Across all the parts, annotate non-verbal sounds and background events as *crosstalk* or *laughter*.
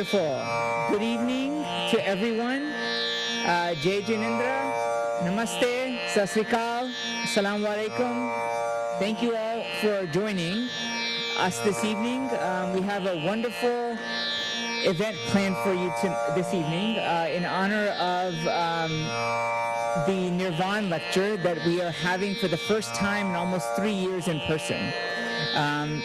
Wonderful. Good evening to everyone. Uh, Jai Jinendra, Namaste, Sasrikal, Assalamu alaikum. Thank you all for joining us this evening. Um, we have a wonderful event planned for you to, this evening uh, in honor of um, the Nirvan lecture that we are having for the first time in almost three years in person. Um,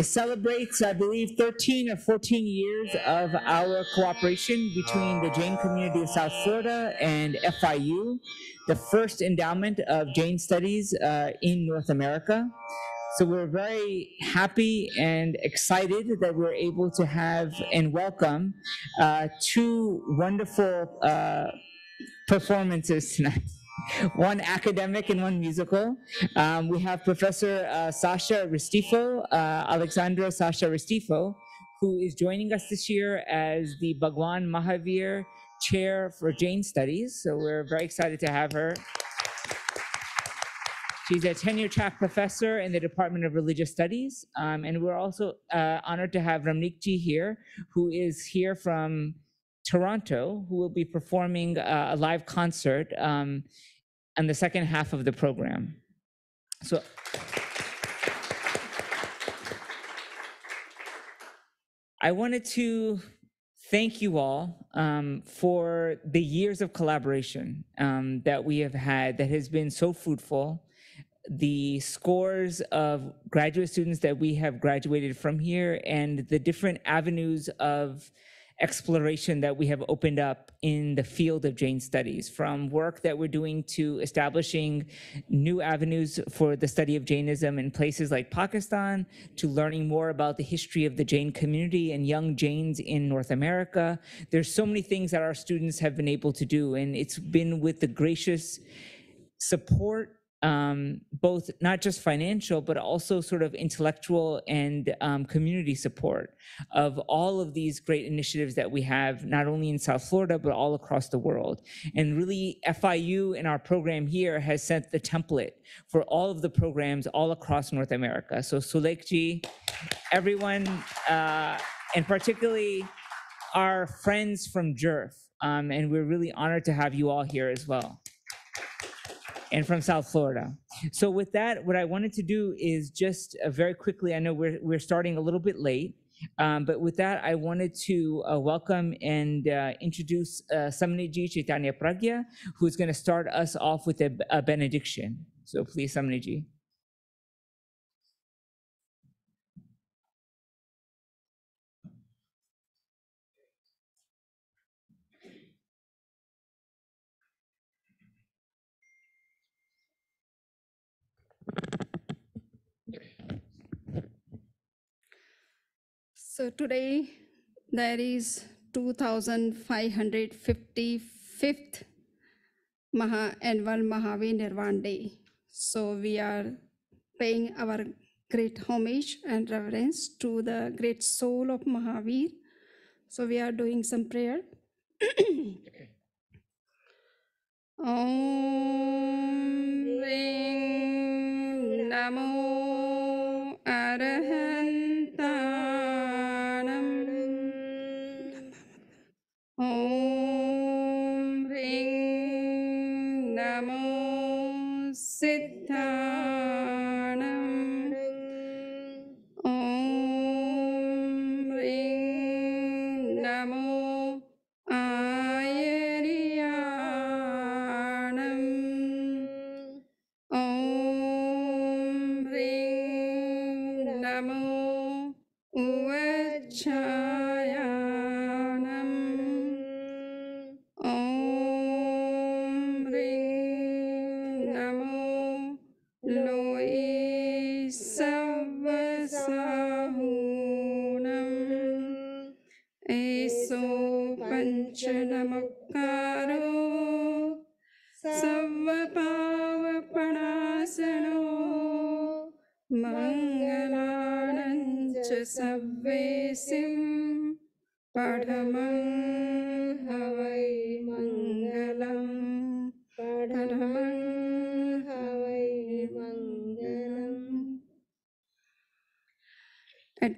it celebrates, I believe, 13 or 14 years of our cooperation between the Jain community of South Florida and FIU, the first endowment of Jain studies uh, in North America. So we're very happy and excited that we're able to have and welcome uh, two wonderful uh, performances tonight. One academic and one musical. Um, we have Professor uh, Sasha Restifo, uh, Aleksandra Sasha Restifo, who is joining us this year as the Bhagwan Mahavir Chair for Jain Studies. So we're very excited to have her. She's a tenure track professor in the Department of Religious Studies. Um, and we're also uh, honored to have Ramnikji here, who is here from Toronto, who will be performing uh, a live concert um, on the second half of the program. So I wanted to thank you all um, for the years of collaboration um, that we have had that has been so fruitful the scores of graduate students that we have graduated from here and the different avenues of exploration that we have opened up in the field of Jain studies, from work that we're doing to establishing new avenues for the study of Jainism in places like Pakistan, to learning more about the history of the Jain community and young Jains in North America. There's so many things that our students have been able to do, and it's been with the gracious support um, both not just financial, but also sort of intellectual and um, community support of all of these great initiatives that we have, not only in South Florida, but all across the world. And really, FIU in our program here has set the template for all of the programs all across North America. So Sulekji, everyone, uh, and particularly our friends from JERF. Um, and we're really honored to have you all here as well and from South Florida. So with that, what I wanted to do is just uh, very quickly, I know we're, we're starting a little bit late, um, but with that, I wanted to uh, welcome and uh, introduce uh, Samaniji Chaitanya Pragya, who's going to start us off with a, a benediction. So please, Samaniji. So today there is 2555th Maha annual Mahavir Nirvan Day. So we are paying our great homage and reverence to the great soul of Mahavir. So we are doing some prayer. *coughs* Om Ring Namo Arahantanam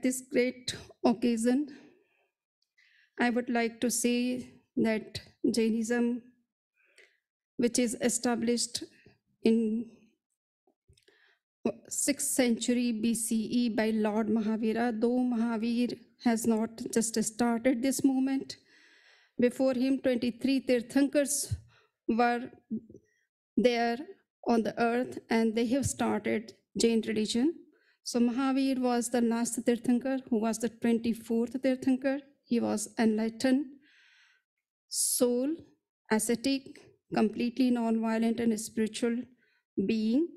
At this great occasion, I would like to say that Jainism, which is established in 6th century BCE by Lord Mahavira, though Mahavir has not just started this movement, before him 23 Tirthankars were there on the earth and they have started Jain tradition. So Mahavir was the last Tirthankar who was the 24th Tirthankar. He was enlightened, soul, ascetic, completely non-violent and spiritual being.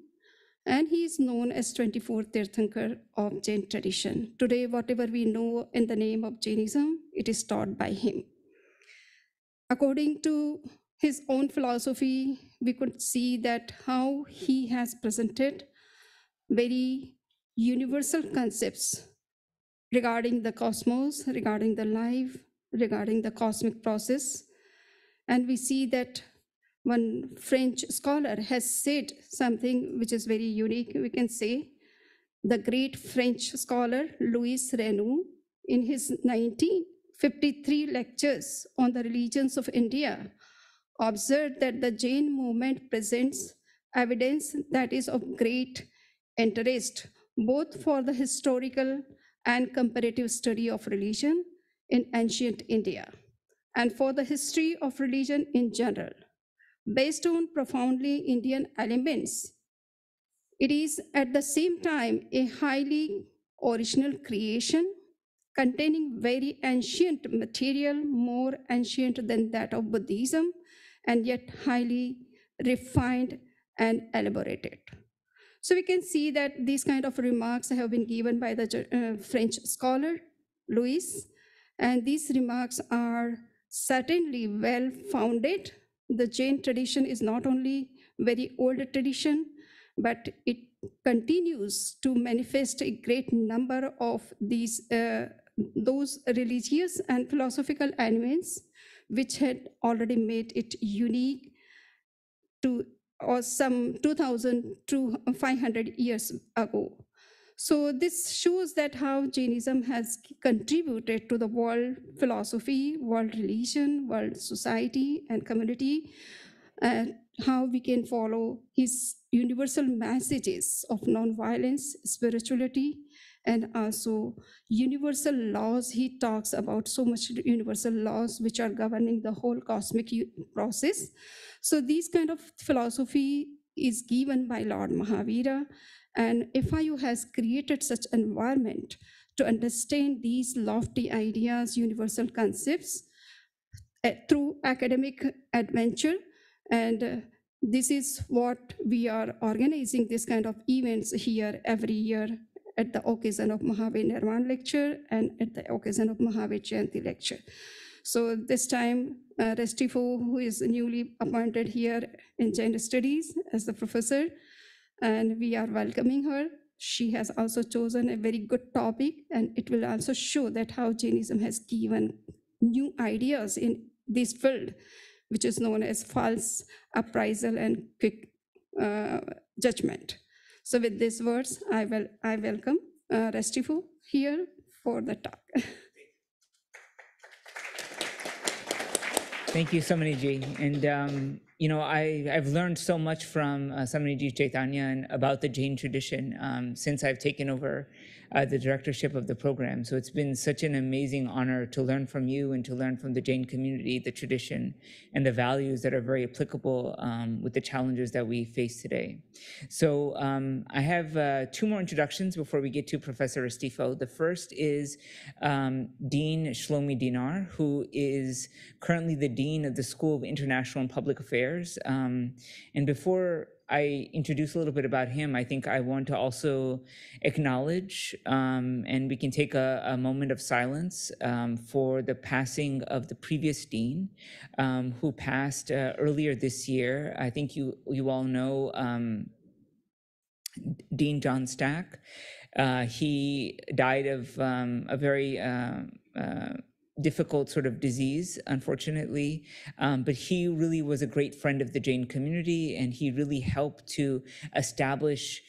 And he is known as 24th Tirthankar of Jain tradition. Today, whatever we know in the name of Jainism, it is taught by him. According to his own philosophy, we could see that how he has presented very universal concepts regarding the cosmos, regarding the life, regarding the cosmic process. And we see that one French scholar has said something which is very unique, we can say. The great French scholar Louis Renou, in his 1953 lectures on the religions of India, observed that the Jain movement presents evidence that is of great interest, both for the historical and comparative study of religion in ancient India, and for the history of religion in general. Based on profoundly Indian elements, it is at the same time a highly original creation containing very ancient material, more ancient than that of Buddhism, and yet highly refined and elaborated. So we can see that these kind of remarks have been given by the uh, French scholar, Louis, and these remarks are certainly well founded. The Jain tradition is not only very old tradition, but it continues to manifest a great number of these uh, those religious and philosophical elements which had already made it unique to or some 2,500 years ago. So this shows that how Jainism has contributed to the world philosophy, world religion, world society and community, and how we can follow his universal messages of nonviolence, spirituality, and also universal laws. He talks about so much universal laws which are governing the whole cosmic process. So these kind of philosophy is given by Lord Mahavira, and FIU has created such environment to understand these lofty ideas, universal concepts uh, through academic adventure. And uh, this is what we are organizing this kind of events here every year at the occasion of Mahavir Nirvan lecture and at the occasion of Mahavir Jayanti lecture. So this time, uh, Restifo, who is newly appointed here in gender studies as the professor, and we are welcoming her. She has also chosen a very good topic, and it will also show that how Jainism has given new ideas in this field, which is known as false appraisal and quick uh, judgment. So with these words, I will I welcome uh, Restifo here for the talk. Thank you, Samaniji. And, um, you know, I, I've learned so much from uh, Samaniji Chaitanya and about the Jain tradition um, since I've taken over uh, the directorship of the program. So it's been such an amazing honor to learn from you and to learn from the Jain community, the tradition, and the values that are very applicable um, with the challenges that we face today. So um, I have uh, two more introductions before we get to Professor Restifo. The first is um, Dean Shlomi Dinar, who is currently the Dean of the School of International and Public Affairs. Um, and before I introduce a little bit about him, I think I want to also acknowledge, um, and we can take a, a moment of silence um, for the passing of the previous dean, um, who passed uh, earlier this year. I think you you all know um, Dean John Stack. Uh, he died of um, a very uh, uh difficult sort of disease, unfortunately. Um, but he really was a great friend of the Jain community, and he really helped to establish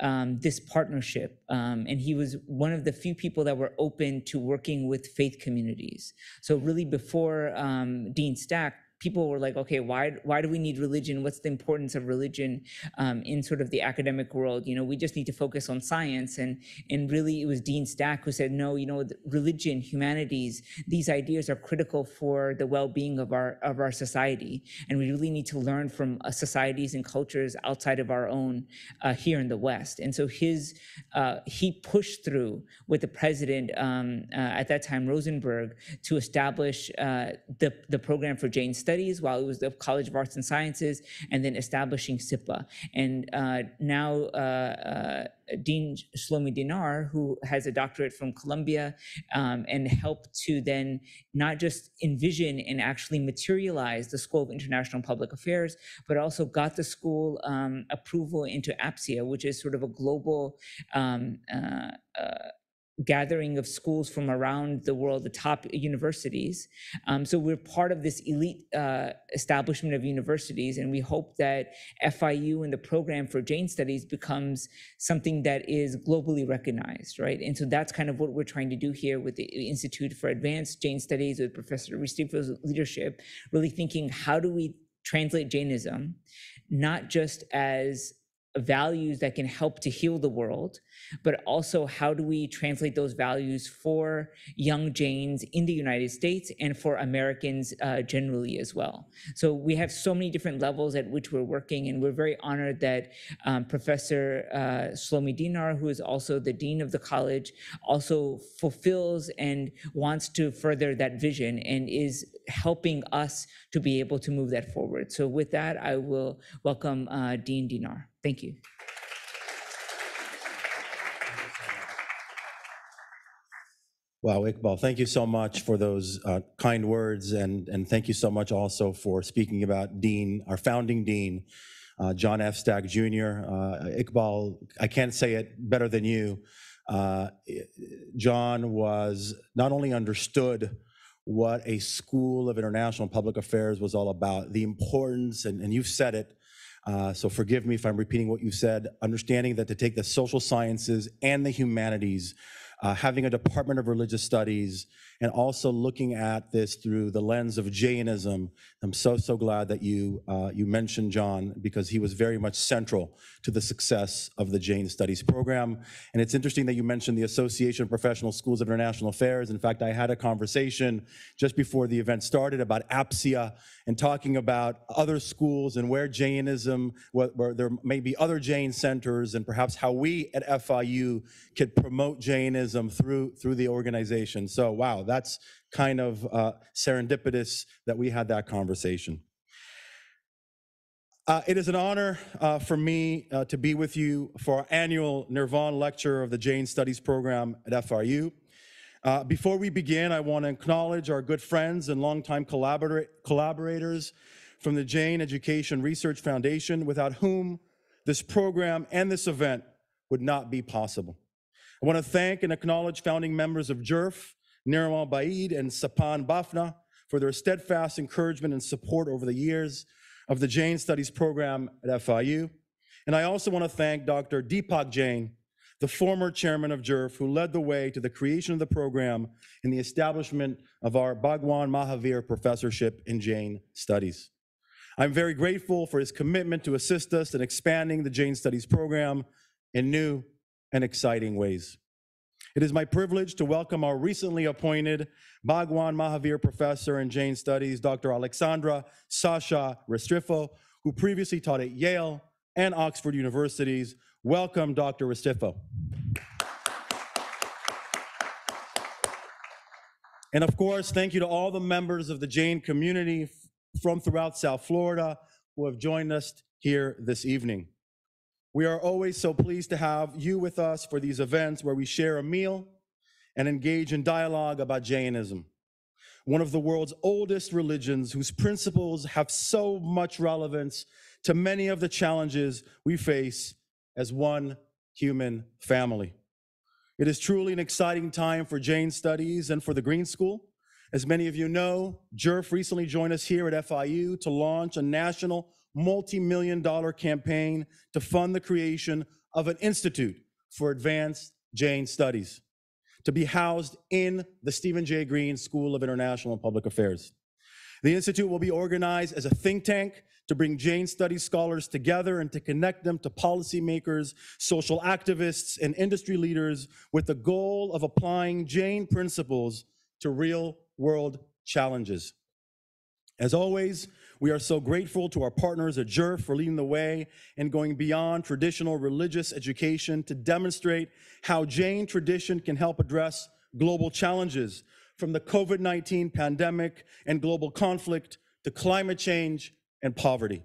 um, this partnership. Um, and he was one of the few people that were open to working with faith communities. So really before um, Dean Stack, people were like, okay, why why do we need religion? What's the importance of religion um, in sort of the academic world? You know, we just need to focus on science. And and really, it was Dean Stack who said, no, you know, religion, humanities, these ideas are critical for the well-being of our of our society, and we really need to learn from uh, societies and cultures outside of our own uh, here in the West. And so his uh, he pushed through with the president um, uh, at that time, Rosenberg, to establish uh, the the program for Jain Studies while it was the College of Arts and Sciences, and then establishing SIPA. And uh, now uh, uh, Dean Shlomi Dinar, who has a doctorate from Columbia, um, and helped to then not just envision and actually materialize the School of International Public Affairs, but also got the school um, approval into APSIA, which is sort of a global um, uh, uh, gathering of schools from around the world, the top universities. Um, so we're part of this elite uh, establishment of universities, and we hope that FIU and the program for Jain Studies becomes something that is globally recognized, right? And so that's kind of what we're trying to do here with the Institute for Advanced Jain Studies with Professor Restifo's leadership, really thinking how do we translate Jainism, not just as values that can help to heal the world, but also how do we translate those values for young Jains in the United States and for Americans uh, generally as well. So we have so many different levels at which we're working, and we're very honored that um, Professor uh, Shlomi Dinar, who is also the dean of the college, also fulfills and wants to further that vision and is helping us to be able to move that forward. So with that, I will welcome uh, Dean Dinar. Thank you. Wow, Iqbal, thank you so much for those uh, kind words, and, and thank you so much also for speaking about Dean, our founding Dean, uh, John F. Stack Jr. Uh, Iqbal, I can't say it better than you. Uh, John was not only understood what a school of international public affairs was all about, the importance, and, and you've said it, uh, so forgive me if I'm repeating what you said, understanding that to take the social sciences and the humanities uh, having a Department of Religious Studies, and also looking at this through the lens of Jainism. I'm so, so glad that you, uh, you mentioned John because he was very much central to the success of the Jain Studies program. And it's interesting that you mentioned the Association of Professional Schools of International Affairs. In fact, I had a conversation just before the event started about APSIA and talking about other schools and where Jainism, where, where there may be other Jain centers and perhaps how we at FIU could promote Jainism through, through the organization. So wow, that's kind of uh, serendipitous that we had that conversation. Uh, it is an honor uh, for me uh, to be with you for our annual Nirvan Lecture of the Jain Studies Program at FIU. Uh, before we begin, I want to acknowledge our good friends and longtime collaborat collaborators from the Jain Education Research Foundation, without whom this program and this event would not be possible. I want to thank and acknowledge founding members of JERF, Nirmal Baid and Sapan Bafna for their steadfast encouragement and support over the years of the Jain Studies program at FIU. And I also want to thank Dr. Deepak Jain, the former chairman of JERF, who led the way to the creation of the program and the establishment of our Bhagwan Mahavir Professorship in Jain Studies. I'm very grateful for his commitment to assist us in expanding the Jain Studies program in new and exciting ways. It is my privilege to welcome our recently appointed Bhagwan Mahavir Professor in Jain Studies, Dr. Aleksandra Sasha Restrepo, who previously taught at Yale and Oxford Universities. Welcome, Dr. Restrepo. And of course, thank you to all the members of the Jain community from throughout South Florida who have joined us here this evening. We are always so pleased to have you with us for these events where we share a meal and engage in dialogue about Jainism, one of the world's oldest religions whose principles have so much relevance to many of the challenges we face as one human family. It is truly an exciting time for Jain Studies and for the Green School. As many of you know, JERF recently joined us here at FIU to launch a national multi-million dollar campaign to fund the creation of an institute for advanced Jain studies to be housed in the Steven J. Green School of International and Public Affairs. The Institute will be organized as a think tank to bring Jain Studies scholars together and to connect them to policymakers, social activists, and industry leaders with the goal of applying Jain principles to real world challenges. As always, we are so grateful to our partners at JERF for leading the way and going beyond traditional religious education to demonstrate how Jain tradition can help address global challenges from the COVID 19 pandemic and global conflict to climate change and poverty.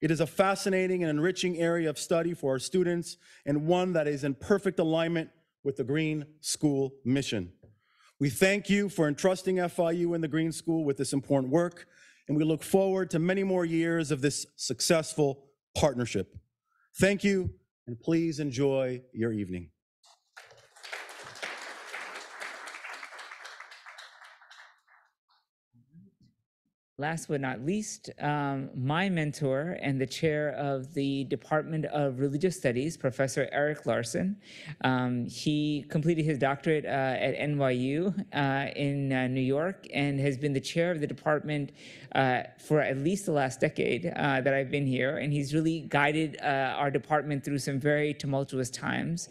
It is a fascinating and enriching area of study for our students and one that is in perfect alignment with the Green School mission. We thank you for entrusting FIU and the Green School with this important work, and we look forward to many more years of this successful partnership. Thank you, and please enjoy your evening. Last but not least, um, my mentor and the chair of the Department of Religious Studies, Professor Eric Larson. Um, he completed his doctorate uh, at NYU uh, in uh, New York and has been the chair of the department uh, for at least the last decade uh, that I've been here. And he's really guided uh, our department through some very tumultuous times,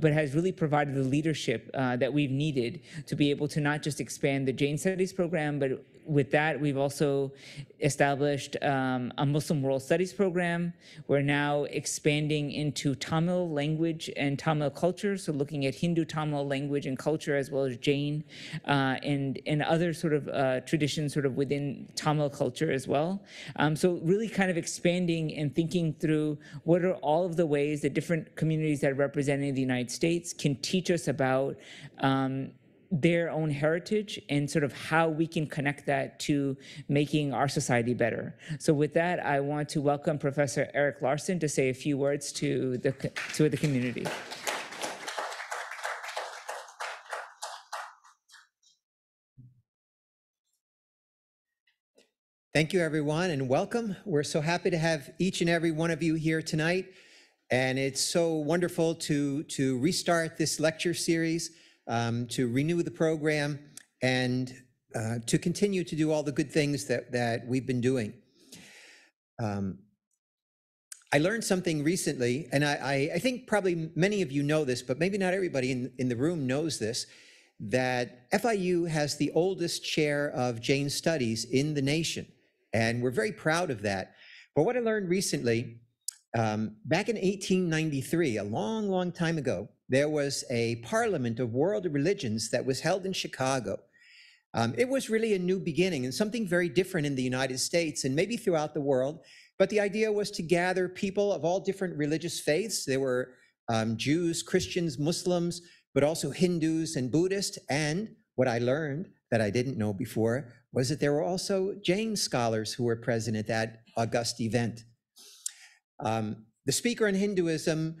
but has really provided the leadership that we've needed to be able to not just expand the Jain Studies program, but with that, we've also established um, a Muslim World Studies program. We're now expanding into Tamil language and Tamil culture, so looking at Hindu Tamil language and culture as well as Jain uh, and and other sort of uh, traditions sort of within Tamil culture as well. Um, so really kind of expanding and thinking through what are all of the ways that different communities that are represented in the United States can teach us about um, their own heritage and sort of how we can connect that to making our society better. So with that, I want to welcome Professor Eric Larson to say a few words to the, to the community. Thank you, everyone, and welcome. We're so happy to have each and every one of you here tonight. And it's so wonderful to, to restart this lecture series um, to renew the program and uh, to continue to do all the good things that, that we've been doing. Um, I learned something recently, and I, I, I, think probably many of you know this, but maybe not everybody in, in the room knows this, that FIU has the oldest chair of Jain studies in the nation. And we're very proud of that. But what I learned recently, um, back in 1893, a long, long time ago, there was a parliament of world religions that was held in Chicago. Um, it was really a new beginning and something very different in the United States and maybe throughout the world. But the idea was to gather people of all different religious faiths. There were um, Jews, Christians, Muslims, but also Hindus and Buddhists. And what I learned that I didn't know before was that there were also Jain scholars who were present at that august event. Um, the speaker on Hinduism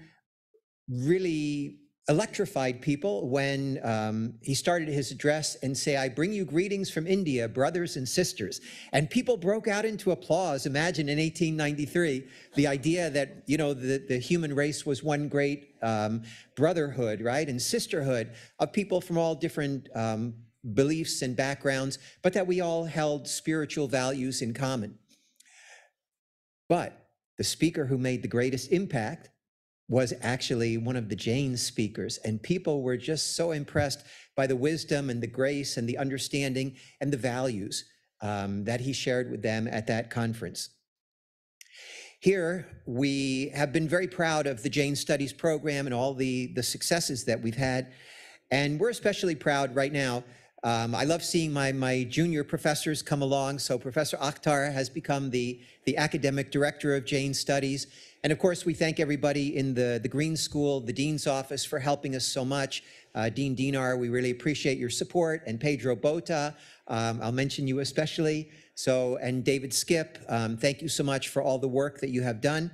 really electrified people when um, he started his address and say, I bring you greetings from India, brothers and sisters. And people broke out into applause. Imagine in 1893, the idea that, you know, the, the human race was one great um, brotherhood, right? And sisterhood of people from all different um, beliefs and backgrounds, but that we all held spiritual values in common. But the speaker who made the greatest impact was actually one of the Jain speakers, and people were just so impressed by the wisdom and the grace and the understanding and the values um, that he shared with them at that conference. Here, we have been very proud of the Jain Studies program and all the, the successes that we've had. And we're especially proud right now. Um, I love seeing my, my junior professors come along. So Professor Akhtar has become the, the academic director of Jain Studies. And of course, we thank everybody in the, the Green School, the Dean's Office for helping us so much. Uh, Dean Dinar, we really appreciate your support, and Pedro Bota, um, I'll mention you especially. So, and David Skip, um, thank you so much for all the work that you have done.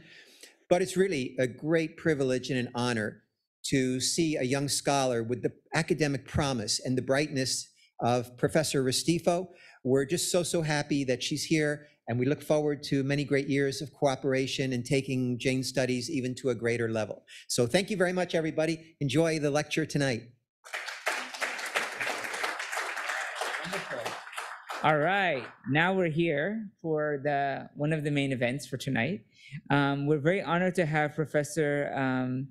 But it's really a great privilege and an honor to see a young scholar with the academic promise and the brightness of Professor Restifo. We're just so, so happy that she's here And we look forward to many great years of cooperation and taking Jain studies even to a greater level. So thank you very much, everybody. Enjoy the lecture tonight. All right, now we're here for the one of the main events for tonight. Um, we're very honored to have Professor um,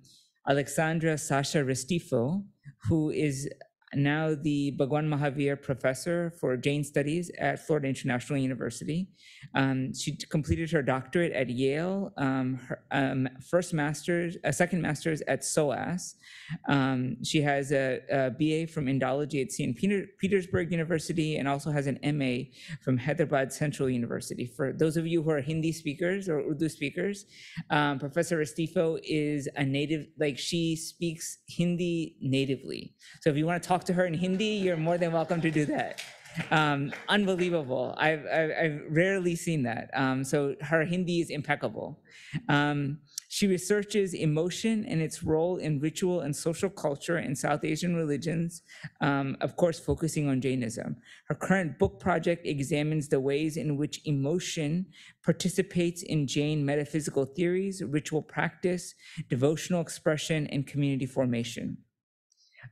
Aleksandra Sasha Restifo, who is now the Bhagwan Mahavir Professor for Jain Studies at Florida International University. Um, she completed her doctorate at Yale, um, her um, first master's, a second master's at SOAS. Um, she has a, a BA from Indology at St. Peter, Petersburg University and also has an MA from Hyderabad Central University. For those of you who are Hindi speakers or Urdu speakers, um, Professor Restifo is a native, like she speaks Hindi natively. So if you want to talk to her in Hindi, you're more than welcome to do that. Um, unbelievable. I've, I've, I've rarely seen that. Um, so her Hindi is impeccable. Um, she researches emotion and its role in ritual and social culture in South Asian religions, um, of course, focusing on Jainism. Her current book project examines the ways in which emotion participates in Jain metaphysical theories, ritual practice, devotional expression, and community formation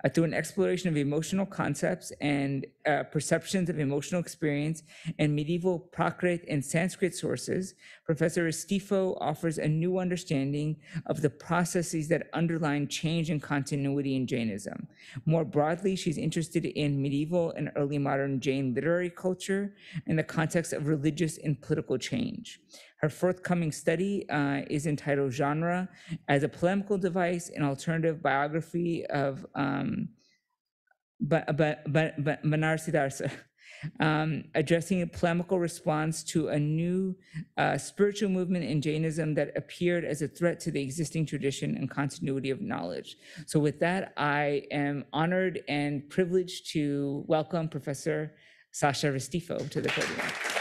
uh, through an exploration of emotional concepts and uh, perceptions of emotional experience in medieval Prakrit and Sanskrit sources, Professor Restifo offers a new understanding of the processes that underline change and continuity in Jainism. More broadly, she's interested in medieval and early modern Jain literary culture in the context of religious and political change. Her forthcoming study uh, is entitled Genre as a Polemical Device, an Alternative Biography of um, Darsa. *laughs* Um, addressing a polemical response to a new uh, spiritual movement in Jainism that appeared as a threat to the existing tradition and continuity of knowledge. So, with that, I am honored and privileged to welcome Professor Sasha Restifo to the podium.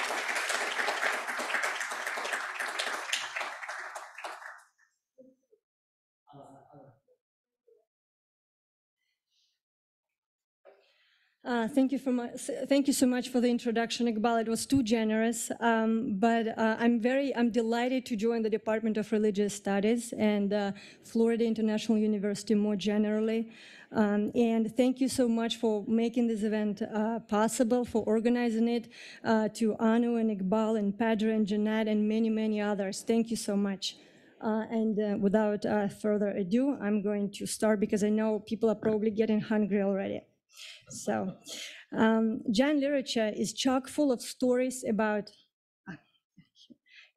Uh, thank you for my, thank you so much for the introduction, Iqbal. It was too generous, um, but uh, I'm very I'm delighted to join the Department of Religious Studies and uh, Florida International University more generally. Um, and thank you so much for making this event uh, possible, for organizing it, uh, to Anu and Iqbal and Padre and Jeanette and many many others. Thank you so much. Uh, and uh, without uh, further ado, I'm going to start because I know people are probably getting hungry already. So, um, Jain literature is chock full of stories about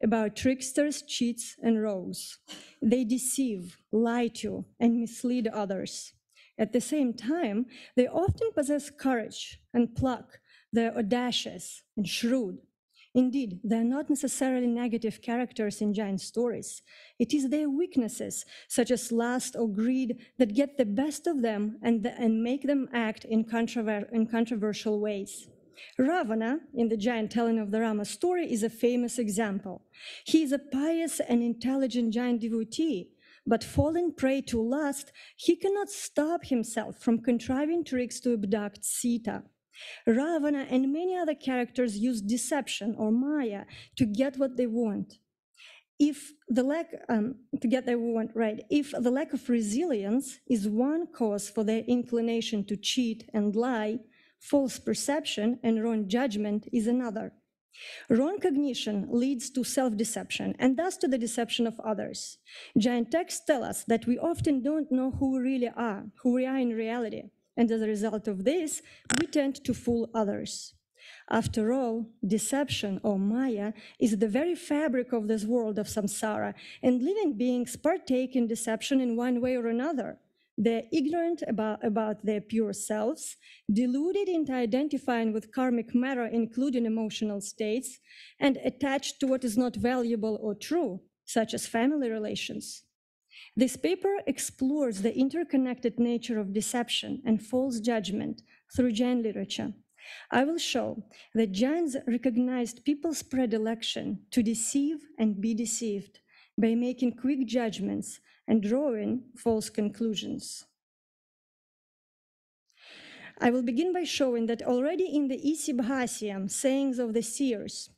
about tricksters, cheats, and rogues. They deceive, lie to, and mislead others. At the same time, they often possess courage and pluck. They're audacious and shrewd. Indeed, they're not necessarily negative characters in Jaina stories. It is their weaknesses, such as lust or greed, that get the best of them and, and make them act in, controver- in controversial ways. Ravana, in the Jaina telling of the Rama story, is a famous example. He is a pious and intelligent Jaina devotee, but falling prey to lust, he cannot stop himself from contriving tricks to abduct Sita. Ravana and many other characters use deception or maya to get what they want. If the lack um, to get their want right, if the lack of resilience is one cause for their inclination to cheat and lie, false perception and wrong judgment is another. Wrong cognition leads to self deception and thus to the deception of others. Jaina texts tell us that we often don't know who we really are, who we are in reality. And as a result of this, we tend to fool others. After all, deception or Maya is the very fabric of this world of samsara, and living beings partake in deception in one way or another. They're ignorant about, about their pure selves, deluded into identifying with karmic matter, including emotional states, and attached to what is not valuable or true, such as family relations. This paper explores the interconnected nature of deception and false judgment through Jain literature. I will show that Jains recognized people's predilection to deceive and be deceived by making quick judgments and drawing false conclusions. I will begin by showing that already in the Isibhasiyaim, sayings of the seers,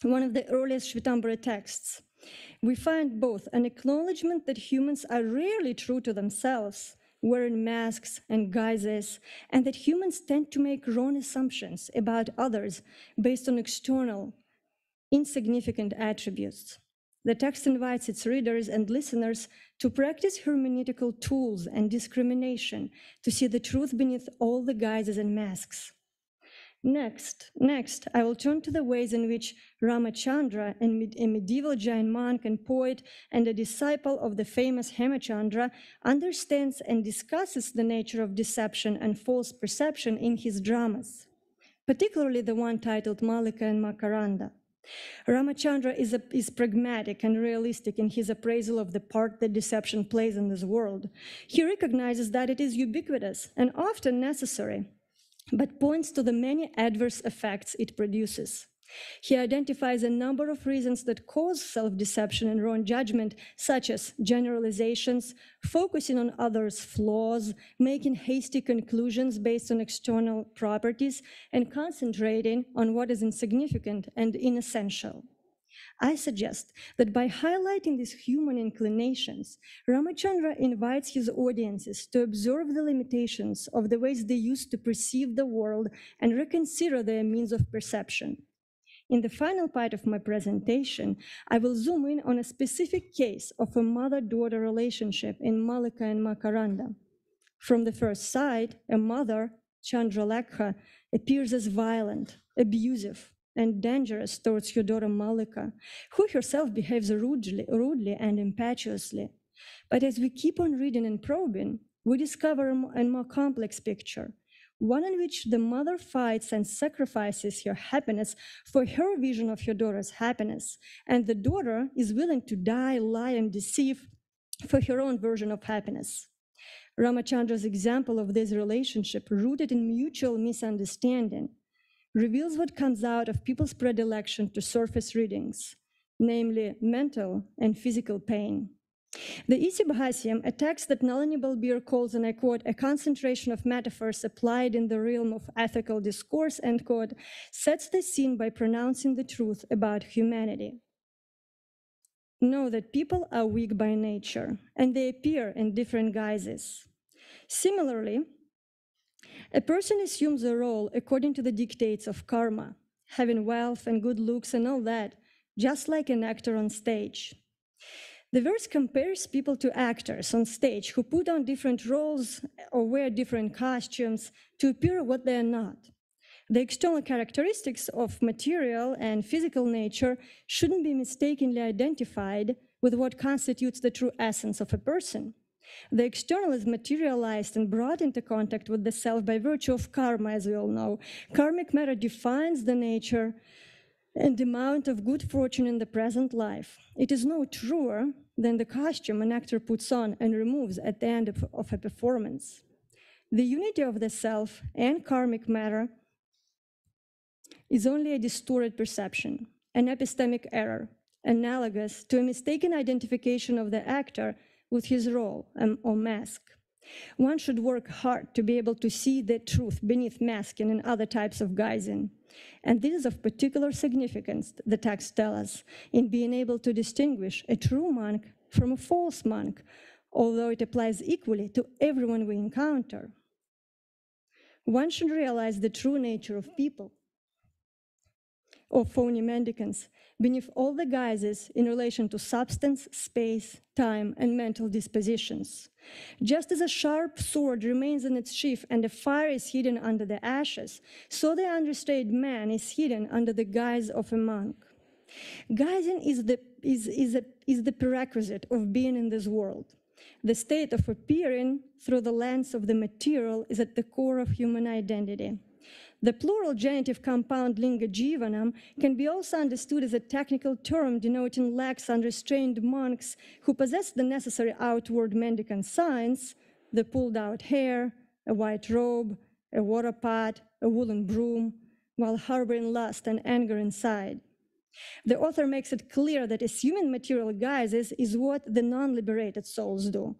one of the earliest Shvetambara texts, we find both an acknowledgement that humans are rarely true to themselves, wearing masks and guises, and that humans tend to make wrong assumptions about others based on external, insignificant attributes. The text invites its readers and listeners to practice hermeneutical tools and discrimination to see the truth beneath all the guises and masks. Next, next, I will turn to the ways in which Ramachandra, a medieval Jain monk and poet and a disciple of the famous Hemachandra, understands and discusses the nature of deception and false perception in his dramas, particularly the one titled Malika and Makaranda. Ramachandra is, a, is pragmatic and realistic in his appraisal of the part that deception plays in this world. He recognizes that it is ubiquitous and often necessary, but points to the many adverse effects it produces. He identifies a number of reasons that cause self deception and wrong judgment, such as generalizations, focusing on others' flaws, making hasty conclusions based on external properties, and concentrating on what is insignificant and inessential. I suggest that by highlighting these human inclinations, Ramachandra invites his audiences to observe the limitations of the ways they used to perceive the world and reconsider their means of perception. In the final part of my presentation, I will zoom in on a specific case of a mother-daughter relationship in Malika and Makaranda. From the first sight, a mother, Chandralekha, appears as violent, abusive, and dangerous towards daughter Malika, who herself behaves rudely, rudely and impetuously. But as we keep on reading and probing, we discover a a more complex picture, one in which the mother fights and sacrifices her happiness for her vision of her daughter's happiness, and the daughter is willing to die, lie, and deceive for her own version of happiness. Ramachandra's example of this relationship, rooted in mutual misunderstanding, reveals what comes out of people's predilection to surface readings, namely mental and physical pain. The Isibhasiyaim, a text that Nalini Balbir calls, and I quote, a concentration of metaphors applied in the realm of ethical discourse, end quote, sets the scene by pronouncing the truth about humanity. Know that people are weak by nature, and they appear in different guises. Similarly, a person assumes a role according to the dictates of karma, having wealth and good looks and all that, just like an actor on stage. The verse compares people to actors on stage who put on different roles or wear different costumes to appear what they are not. The external characteristics of material and physical nature shouldn't be mistakenly identified with what constitutes the true essence of a person. The external is materialized and brought into contact with the self by virtue of karma, as we all know. Karmic matter defines the nature and the amount of good fortune in the present life. It is no truer than the costume an actor puts on and removes at the end of, of a performance. The unity of the self and karmic matter is only a distorted perception, an epistemic error, analogous to a mistaken identification of the actor with his role um, or mask. One should work hard to be able to see the truth beneath masking and other types of guising. And this is of particular significance, the text tells us, in being able to distinguish a true monk from a false monk, although it applies equally to everyone we encounter. One should realize the true nature of people, or phony mendicants, beneath all the guises in relation to substance, space, time, and mental dispositions. Just as a sharp sword remains in its sheath and a fire is hidden under the ashes, so the understated man is hidden under the guise of a monk. Guising is the, is, is, a, is the prerequisite of being in this world. The state of appearing through the lens of the material is at the core of human identity. The plural genitive compound linga jivanam can be also understood as a technical term denoting lax, unrestrained monks who possess the necessary outward mendicant signs the pulled out hair, a white robe, a water pot, a woolen broom, while harboring lust and anger inside. The author makes it clear that assuming material guises is what the non liberated souls do.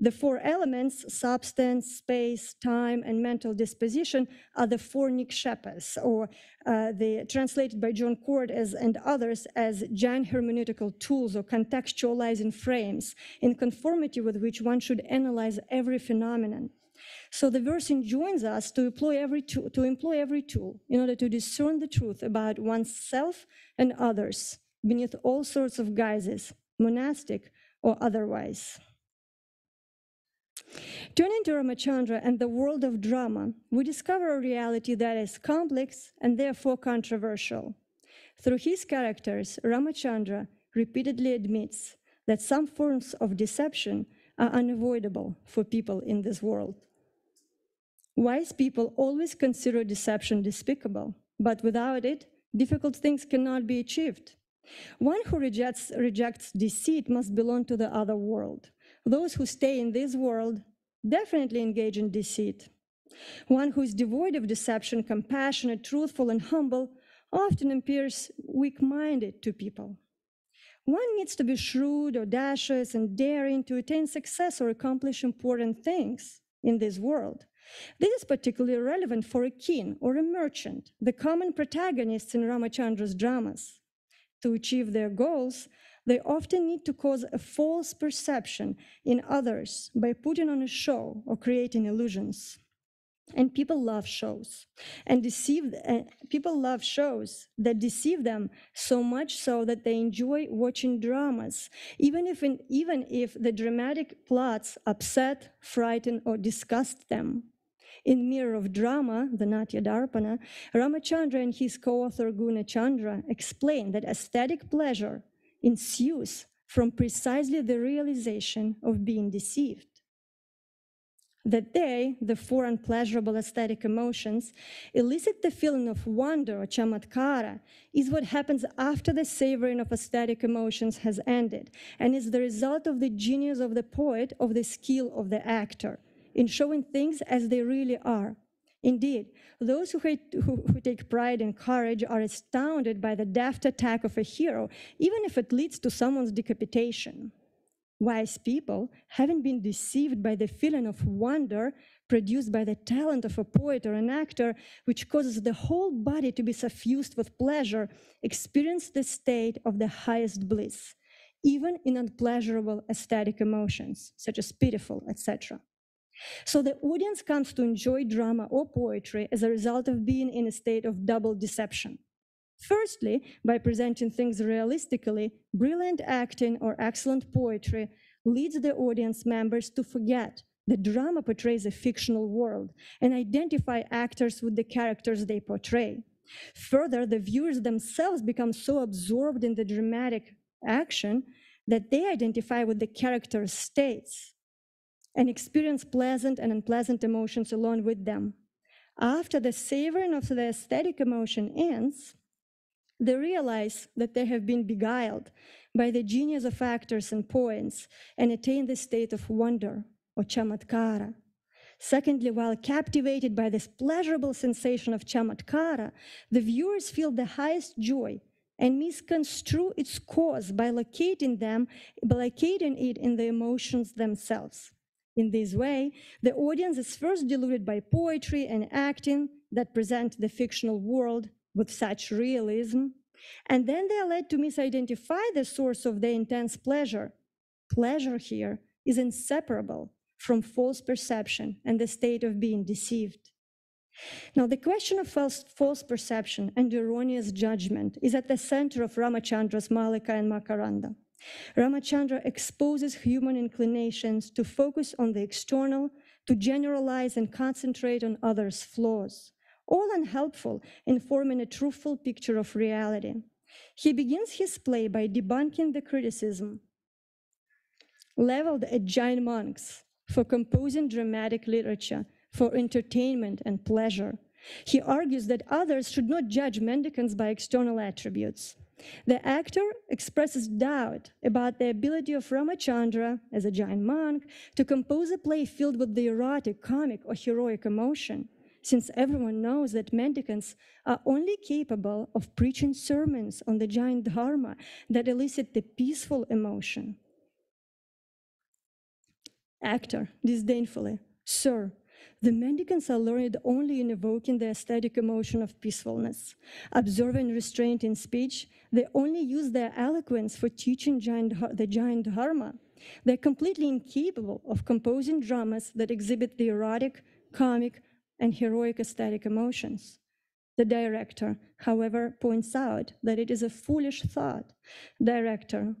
The four elements substance, space, time, and mental disposition are the four nikshepas, or uh, the, translated by John Cort as, and others as Jaina hermeneutical tools or contextualizing frames, in conformity with which one should analyze every phenomenon. So the verse enjoins us to employ every tool, to employ every tool in order to discern the truth about oneself and others beneath all sorts of guises, monastic or otherwise. Turning to Ramachandra and the world of drama, we discover a reality that is complex and therefore controversial. Through his characters, Ramachandra repeatedly admits that some forms of deception are unavoidable for people in this world. Wise people always consider deception despicable, but without it, difficult things cannot be achieved. One who rejects, rejects deceit must belong to the other world. Those who stay in this world definitely engage in deceit. One who is devoid of deception, compassionate, truthful, and humble often appears weak minded to people. One needs to be shrewd, audacious, and daring to attain success or accomplish important things in this world. This is particularly relevant for a king or a merchant, the common protagonists in Ramachandra's dramas. To achieve their goals, they often need to cause a false perception in others by putting on a show or creating illusions. And people love shows and deceive, uh, people love shows that deceive them so much so that they enjoy watching dramas, even if, in, even if the dramatic plots upset, frighten, or disgust them. In Mirror of Drama, the Natya Darpana, Ramachandra and his co-author Guna Chandra explain that aesthetic pleasure ensues from precisely the realization of being deceived. That they, the four unpleasurable aesthetic emotions, elicit the feeling of wonder or chamatkara is what happens after the savoring of aesthetic emotions has ended and is the result of the genius of the poet, of the skill of the actor in showing things as they really are. Indeed, those who, hate, who, who, take pride and courage are astounded by the deft attack of a hero, even if it leads to someone's decapitation. Wise people, having been deceived by the feeling of wonder produced by the talent of a poet or an actor, which causes the whole body to be suffused with pleasure, experience the state of the highest bliss, even in unpleasurable aesthetic emotions, such as pitiful, etc. So the audience comes to enjoy drama or poetry as a result of being in a state of double deception. Firstly, by presenting things realistically, brilliant acting or excellent poetry leads the audience members to forget that drama portrays a fictional world and identify actors with the characters they portray. Further, the viewers themselves become so absorbed in the dramatic action that they identify with the character's states and experience pleasant and unpleasant emotions along with them. After the savoring of the aesthetic emotion ends, they realize that they have been beguiled by the genius of actors and poets and attain the state of wonder or chamatkara. Secondly, while captivated by this pleasurable sensation of chamatkara, the viewers feel the highest joy and misconstrue its cause by locating them, by locating it in the emotions themselves. In this way, the audience is first deluded by poetry and acting that present the fictional world with such realism, and then they are led to misidentify the source of their intense pleasure. Pleasure here is inseparable from false perception and the state of being deceived. Now, the question of false, false perception and erroneous judgment is at the center of Ramachandra's Malika and Makaranda. Ramachandra exposes human inclinations to focus on the external, to generalize and concentrate on others' flaws, all unhelpful in forming a truthful picture of reality. He begins his play by debunking the criticism leveled at Jain monks for composing dramatic literature for entertainment and pleasure. He argues that others should not judge mendicants by external attributes. The actor expresses doubt about the ability of Ramachandra, as a Jaina monk, to compose a play filled with the erotic, comic, or heroic emotion. since everyone knows that mendicants are only capable of preaching sermons on the Jaina dharma that elicit the peaceful emotion. Actor, disdainfully, Sir, the mendicants are learned only in evoking the aesthetic emotion of peacefulness. Observing restraint in speech, they only use their eloquence for teaching Jaina, the Jaina dharma. They're completely incapable of composing dramas that exhibit the erotic, comic, and heroic aesthetic emotions. The director, however, points out that it is a foolish thought. Director,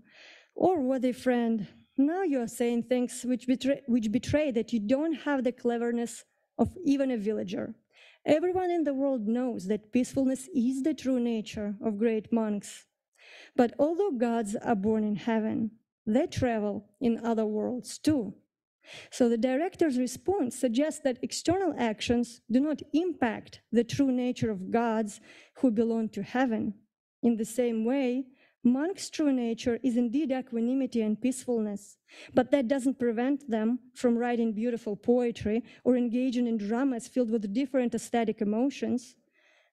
or worthy friend, now you are saying things which betray, which betray that you don't have the cleverness of even a villager. Everyone in the world knows that peacefulness is the true nature of great monks. But although gods are born in heaven, they travel in other worlds too. So the director's response suggests that external actions do not impact the true nature of gods who belong to heaven. In the same way, monks' true nature is indeed equanimity and peacefulness, but that doesn't prevent them from writing beautiful poetry or engaging in dramas filled with different aesthetic emotions.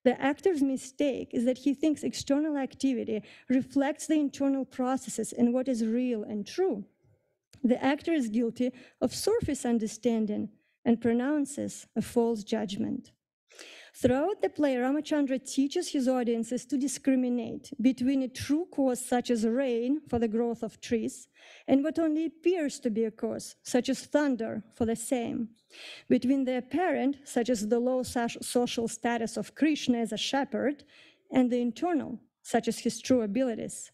The actor's mistake is that he thinks external activity reflects the internal processes and what is real and true. The actor is guilty of surface understanding and pronounces a false judgment. Throughout the play, Ramachandra teaches his audiences to discriminate between a true cause, such as rain for the growth of trees, and what only appears to be a cause, such as thunder for the same, between the apparent, such as the low social status of Krishna as a shepherd, and the internal, such as his true abilities.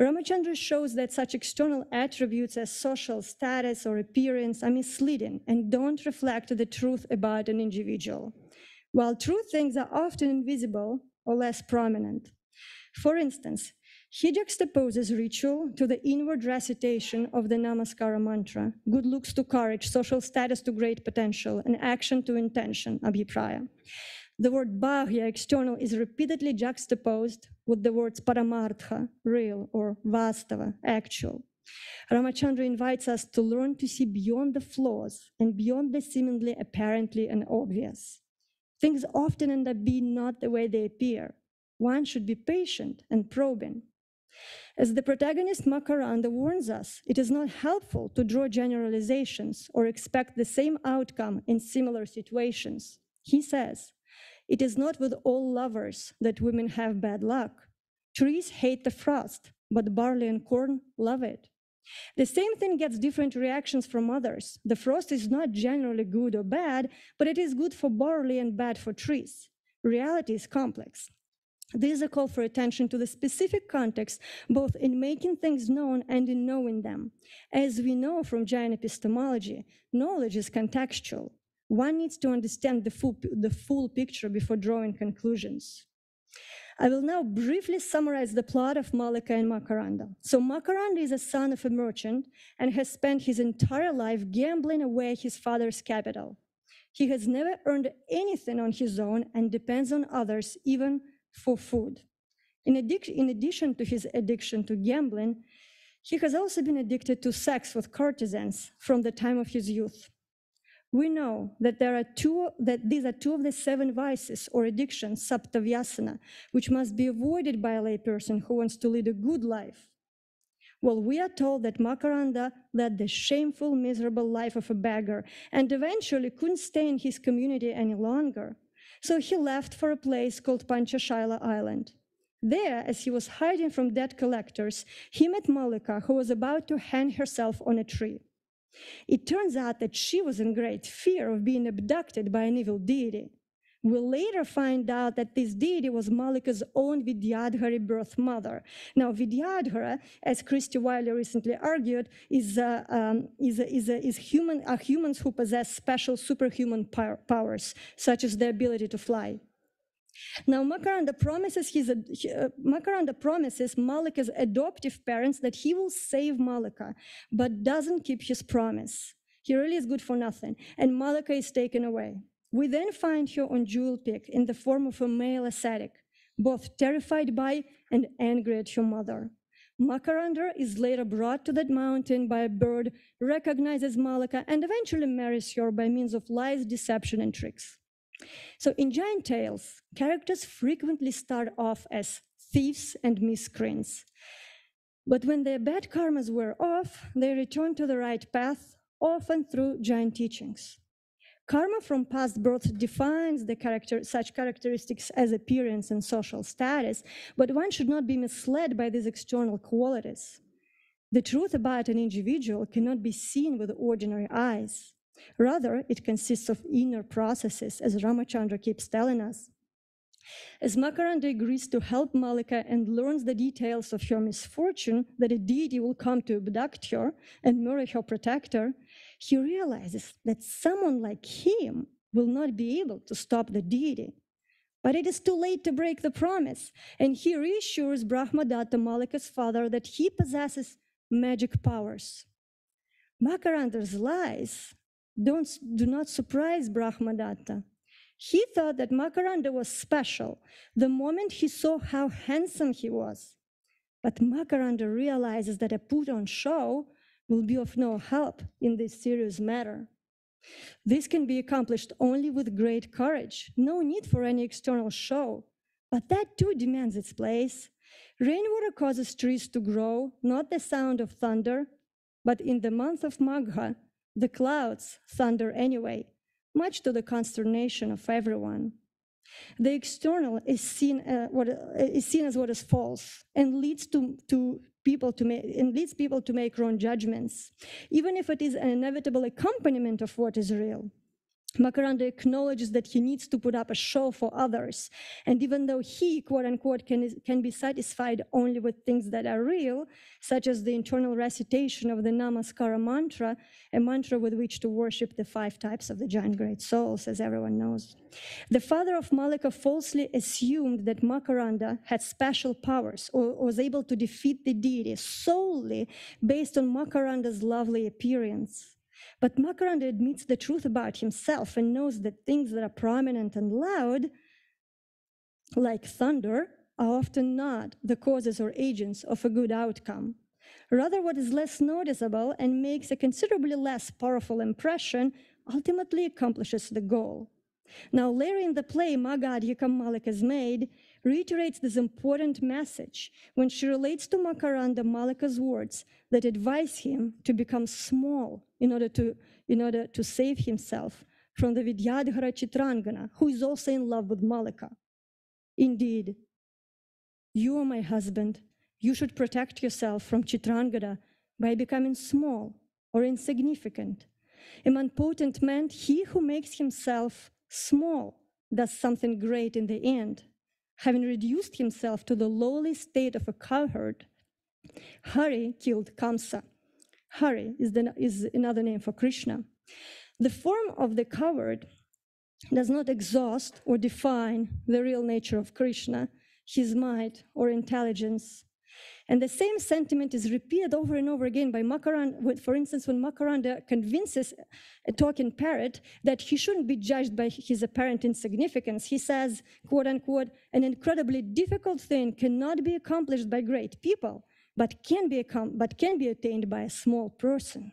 Ramachandra shows that such external attributes as social status or appearance are misleading and don't reflect the truth about an individual while true things are often invisible or less prominent. For instance, he juxtaposes ritual to the inward recitation of the Namaskara mantra, good looks to courage, social status to great potential, and action to intention, abhipraya. The word bahya, external, is repeatedly juxtaposed with the words paramartha, real, or vastava, actual. Ramachandra invites us to learn to see beyond the flaws and beyond the seemingly apparently and obvious. Things often end up being not the way they appear. One should be patient and probing. As the protagonist Makaranda warns us, it is not helpful to draw generalizations or expect the same outcome in similar situations. He says, It is not with all lovers that women have bad luck. Trees hate the frost, but barley and corn love it. The same thing gets different reactions from others. The frost is not generally good or bad, but it is good for barley and bad for trees. Reality is complex. This is a call for attention to the specific context, both in making things known and in knowing them. As we know from Jain epistemology, knowledge is contextual. One needs to understand the full, the full picture before drawing conclusions. I will now briefly summarize the plot of Malika and Makaranda. So Makaranda is a son of a merchant and has spent his entire life gambling away his father's capital. He has never earned anything on his own and depends on others, even for food. In, addic- in addition to his addiction to gambling, he has also been addicted to sex with courtesans from the time of his youth we know that there are two that these are two of the seven vices or addictions saptavyasana which must be avoided by a layperson who wants to lead a good life. Well we are told that makaranda led the shameful miserable life of a beggar and eventually couldn't stay in his community any longer. So he left for a place called panchashaila island. There, as he was hiding from debt collectors, he met Malika, who was about to hang herself on a tree. It turns out that she was in great fear of being abducted by an evil deity. We'll later find out that this deity was Malika's own Vidyadhari birth mother. Now, Vidyadhara, as Kristi Wiley recently argued, is, uh, um, is, is, is human, are humans who possess special superhuman powers, such as the ability to fly. Now, Makaranda promises, his, uh, Makaranda promises Mallika's adoptive parents that he will save Malika, but doesn't keep his promise. He really is good for nothing, and Malika is taken away. We then find her on Jewel Peak in the form of a male ascetic, both terrified by and angry at her mother. Makaranda is later brought to that mountain by a bird, recognizes Malika, and eventually marries her by means of lies, deception, and tricks. So in Jaina tales, characters frequently start off as thieves and miscreants. But when their bad karmas wear off, they return to the right path, often through Jaina teachings. Karma from past births defines the character, such characteristics as appearance and social status, but one should not be misled by these external qualities. The truth about an individual cannot be seen with ordinary eyes. Rather, it consists of inner processes, as Ramachandra keeps telling us. As Makaranda agrees to help Malika and learns the details of her misfortune, that a deity will come to abduct her and murder her protector, he realizes that someone like him will not be able to stop the deity. But it is too late to break the promise, and he reassures Brahmadatta, Malika's father, that he possesses magic powers. Makaranda's lies don't, do not surprise Brahmadatta. He thought that Makaranda was special the moment he saw how handsome he was. But Makaranda realizes that a put on show will be of no help in this serious matter. This can be accomplished only with great courage, no need for any external show. But that too demands its place. Rainwater causes trees to grow, not the sound of thunder, but in the month of Magha, the clouds thunder anyway, much to the consternation of everyone. The external is seen, uh, what, uh, is seen as what is false and leads to, to people to make and leads people to make wrong judgments, even if it is an inevitable accompaniment of what is real. Makaranda acknowledges that he needs to put up a show for others. And even though he, quote unquote, can, can be satisfied only with things that are real, such as the internal recitation of the Namaskara mantra, a mantra with which to worship the five types of the Jaina great souls, as everyone knows. The father of Malika falsely assumed that Makaranda had special powers or was able to defeat the deity solely based on Makaranda's lovely appearance. But Makaranda admits the truth about himself and knows that things that are prominent and loud, like thunder, are often not the causes or agents of a good outcome. Rather, what is less noticeable and makes a considerably less powerful impression ultimately accomplishes the goal. Now, later in the play Magadhika Malika's maid reiterates this important message when she relates to Makaranda Malika's words that advise him to become small in order to, in order to save himself from the Vidyadhara Chitrangada, who is also in love with Malika. Indeed, you are my husband. You should protect yourself from Chitrangada by becoming small or insignificant. A Among potent men, he who makes himself small does something great in the end. Having reduced himself to the lowly state of a cowherd, Hari killed Kamsa. Hari is, the, is another name for Krishna. The form of the coward does not exhaust or define the real nature of Krishna, his might or intelligence. And the same sentiment is repeated over and over again by Makaranda. For instance, when Makaranda convinces a talking parrot that he shouldn't be judged by his apparent insignificance, he says, quote unquote, an incredibly difficult thing cannot be accomplished by great people, but can be, but can be attained by a small person.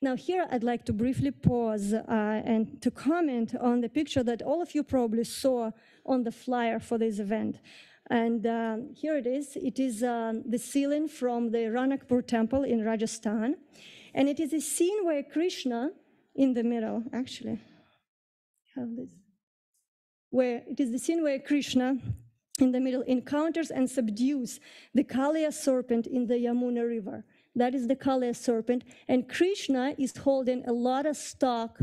Now, here I'd like to briefly pause uh, and to comment on the picture that all of you probably saw on the flyer for this event. And um, here it is. It is um, the ceiling from the Ranakpur temple in Rajasthan. And it is a scene where Krishna, in the middle, actually, have this, where it is the scene where Krishna, in the middle, encounters and subdues the Kaliya serpent in the Yamuna river. That is the Kaliya serpent. And Krishna is holding a lot of stock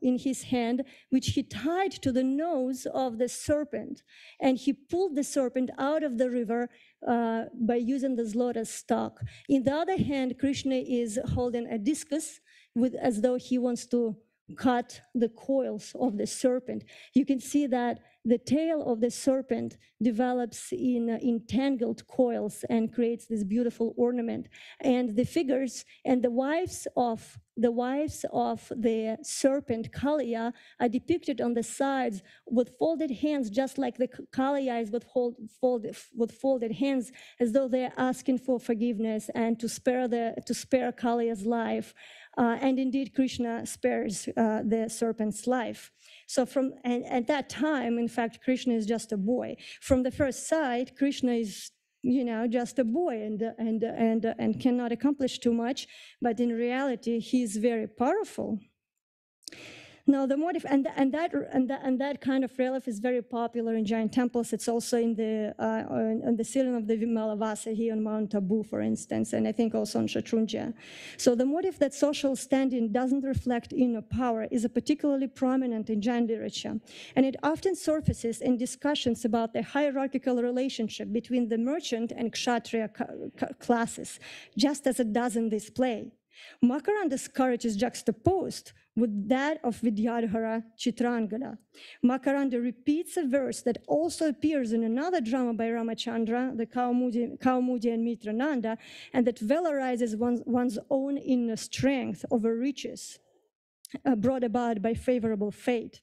in his hand, which he tied to the nose of the serpent. And he pulled the serpent out of the river uh, by using the lotus stalk. In the other hand, Krishna is holding a discus with, as though he wants to cut the coils of the serpent. You can see that the tail of the serpent develops in uh, entangled coils and creates this beautiful ornament. And the figures and the wives of the wives of the serpent Kaliya are depicted on the sides with folded hands, just like the Kaliya is with, hold, fold, with folded hands, as though they're asking for forgiveness and to spare the to spare Kaliya's life. Uh, and indeed, Krishna spares uh, the serpent's life. So from and at that time, in fact, Krishna is just a boy. From the first sight, Krishna is you know just a boy and and and and cannot accomplish too much. But in reality, he is very powerful. Now the motif and and that and that and that kind of relief is very popular in Jain temples. It's also in the uh, on, the ceiling of the Vimalavasa here on Mount Abu, for instance, and I think also on Shatrunja. So the motif that social standing doesn't reflect inner power is a particularly prominent in Jain literature, and it often surfaces in discussions about the hierarchical relationship between the merchant and kshatriya classes, just as it does in this play. Makaranda's courage is juxtaposed with that of Vidyadhara Chitrangada. Makaranda repeats a verse that also appears in another drama by Ramachandra, the Kaumudi, Kaumudi and Mitrananda, and that valorizes one's, one's own inner strength over riches uh, brought about by favorable fate.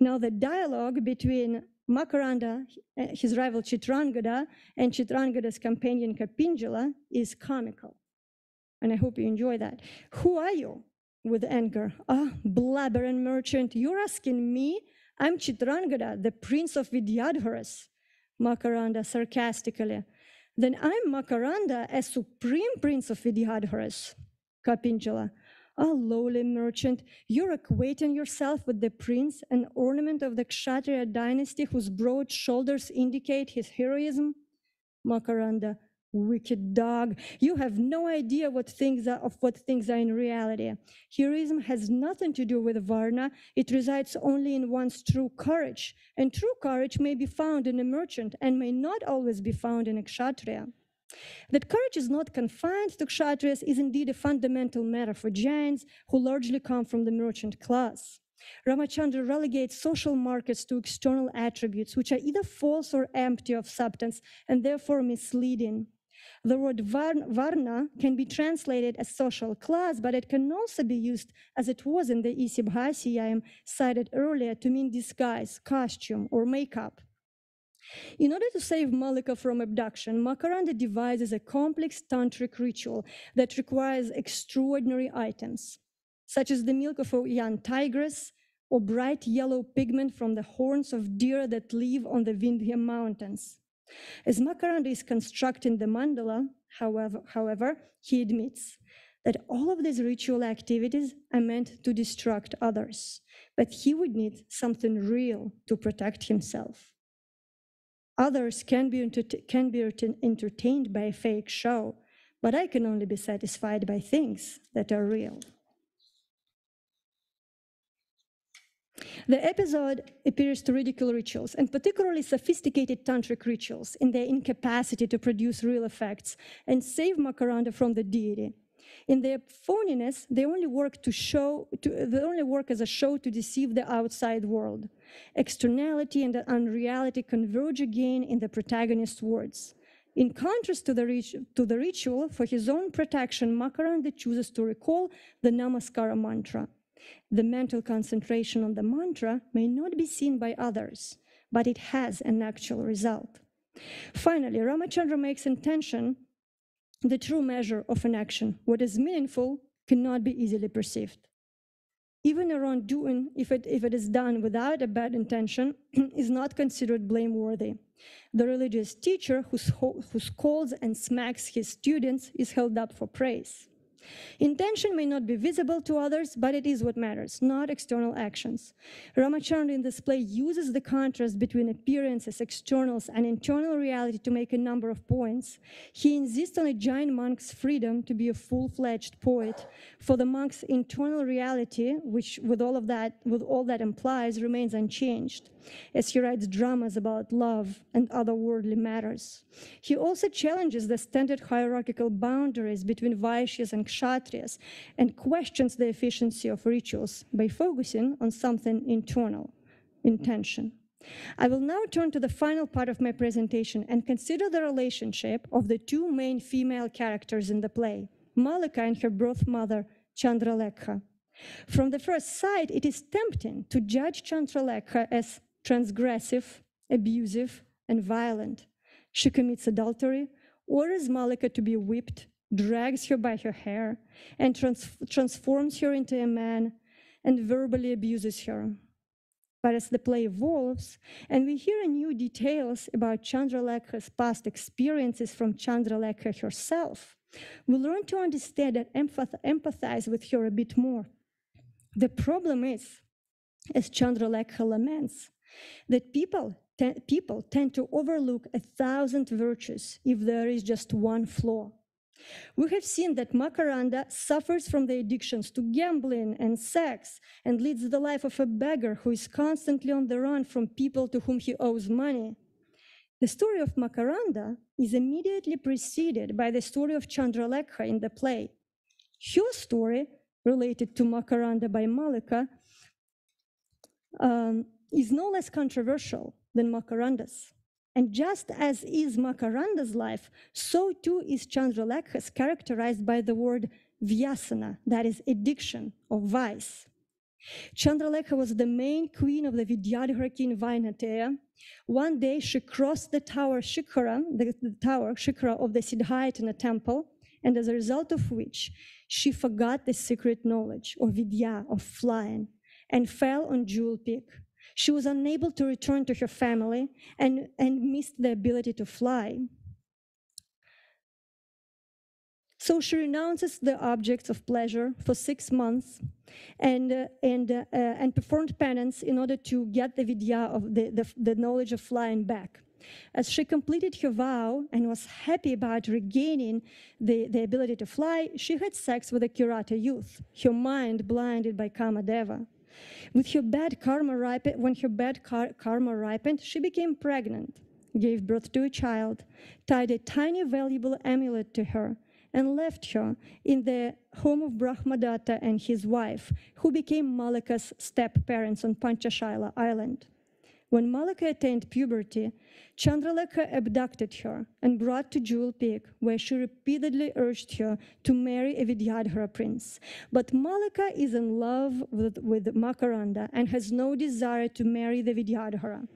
Now, the dialogue between Makaranda, uh, his rival Chitrangada, and Chitrangada's companion Kapinjala is comical. And I hope you enjoy that. Who are you? With anger. Ah, blabbering merchant, you're asking me? I'm Chitrangada, the prince of Vidyadharas. Makaranda sarcastically. Then I'm Makaranda, a supreme prince of Vidyadharas. Kapinjala. Ah, lowly merchant, you're equating yourself with the prince, an ornament of the Kshatriya dynasty whose broad shoulders indicate his heroism? Makaranda. Wicked dog, you have no idea what things are of what things are in reality. Heroism has nothing to do with Varna. It resides only in one's true courage. And true courage may be found in a merchant and may not always be found in a kshatriya. That courage is not confined to kshatriyas is indeed a fundamental matter for Jains, who largely come from the merchant class. Ramachandra relegates social markers to external attributes, which are either false or empty of substance and therefore misleading. The word varna can be translated as social class, but it can also be used as it was in the Isibhasiyaim cited earlier to mean disguise, costume, or makeup. In order to save Malika from abduction, Makaranda devises a complex tantric ritual that requires extraordinary items, such as the milk of a young tigress or bright yellow pigment from the horns of deer that live on the Vindhya mountains. As Makaranda is constructing the mandala, however, however, he admits that all of these ritual activities are meant to distract others, but he would need something real to protect himself. Others can be, can be entertained by a fake show, but I can only be satisfied by things that are real. The episode appears to ridicule rituals, and particularly sophisticated tantric rituals, in their incapacity to produce real effects and save Makaranda from the deity. In their phoniness, they only work to show, to, they only work as a show to deceive the outside world. Externality and unreality converge again in the protagonist's words. In contrast to the, to the ritual, for his own protection, Makaranda chooses to recall the Namaskara mantra. The mental concentration on the mantra may not be seen by others, but it has an actual result. Finally, Ramachandra makes intention the true measure of an action. What is meaningful cannot be easily perceived. Even a wrongdoing, if it, if it is done without a bad intention, *clears throat* is not considered blameworthy. The religious teacher who, who scolds and smacks his students is held up for praise. Intention may not be visible to others, but it is what matters, not external actions. Ramachandra in this play uses the contrast between appearances, externals, and internal reality to make a number of points. He insists on a Jaina monk's freedom to be a full-fledged poet. For the monk's internal reality, which with all of that, with all that implies, remains unchanged as he writes dramas about love and other worldly matters. He also challenges the standard hierarchical boundaries between Vaishyas and Kshatriyas and questions the efficiency of rituals by focusing on something internal, intention. I will now turn to the final part of my presentation and consider the relationship of the two main female characters in the play, Malika and her birth mother, Chandralekha. From the first sight, it is tempting to judge Chandralekha as transgressive, abusive, and violent. She commits adultery, orders Malika to be whipped, drags her by her hair, and trans transforms her into a man and verbally abuses her. But as the play evolves, and we hear new details about Chandralekha's past experiences from Chandralekha herself, we learn to understand and empath- empathize with her a bit more. The problem is, as Chandralekha laments, that people, te- people tend to overlook a thousand virtues if there is just one flaw. We have seen that Makaranda suffers from the addictions to gambling and sex and leads the life of a beggar who is constantly on the run from people to whom he owes money. The story of Makaranda is immediately preceded by the story of Chandralekha in the play. Her story, related to Makaranda by Malika, um, is no less controversial than Makaranda's. And just as is Makaranda's life, so too is Chandralekha's characterized by the word vyasana, that is addiction or vice. Chandralekha was the main queen of the Vidyadhara king Vainateya. One day she crossed the tower Shikhara, the, the tower Shikhara of the Siddhayatana temple, and as a result of which she forgot the secret knowledge or vidya of flying and fell on Jewel Peak. She was unable to return to her family and, and missed the ability to fly. So she renounces the objects of pleasure for six months and, uh, and, uh, uh, and performed penance in order to get the vidya of the, the, the knowledge of flying back. As she completed her vow and was happy about regaining the, the ability to fly, she had sex with a Kirata youth, her mind blinded by Kamadeva. With her bad karma ripened, when her bad kar- karma ripened, she became pregnant, gave birth to a child, tied a tiny valuable amulet to her, and left her in the home of Brahmadatta and his wife, who became Malika's step parents on Panchashila island. When Malika attained puberty, Chandralekha abducted her and brought to Jewel Peak, where she repeatedly urged her to marry a Vidyadhara prince. But Malika is in love with, with Makaranda and has no desire to marry the Vidyadhara.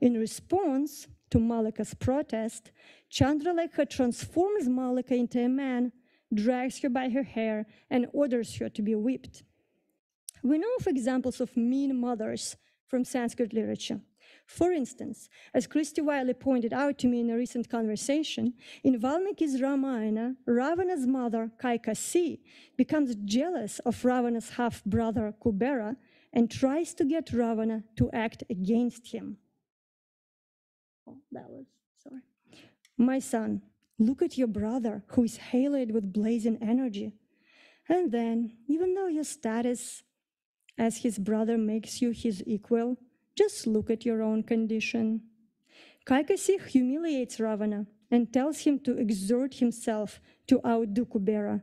In response to Malika's protest, Chandralekha transforms Malika into a man, drags her by her hair, and orders her to be whipped. We know of examples of mean mothers from Sanskrit literature. For instance, as Kristi Wiley pointed out to me in a recent conversation, in Valmiki's Ramayana, Ravana's mother, Kaikasi, becomes jealous of Ravana's half brother, Kubera, and tries to get Ravana to act against him. Oh, that was, sorry. My son, look at your brother who is haloed with blazing energy. And then, even though your status as his brother makes you his equal, just look at your own condition. Kaikasi humiliates Ravana and tells him to exert himself to outdo Kubera.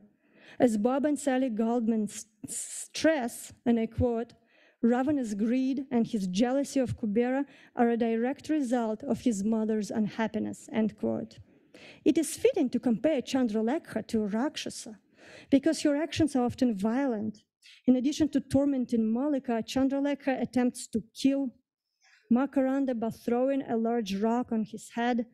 As Bob and Sally Goldman stress, and I quote, Ravana's greed and his jealousy of Kubera are a direct result of his mother's unhappiness, end quote. It is fitting to compare Chandralekha to Rakshasa because her actions are often violent. In addition to tormenting Malika, Chandralekha attempts to kill Makaranda by throwing a large rock on his head.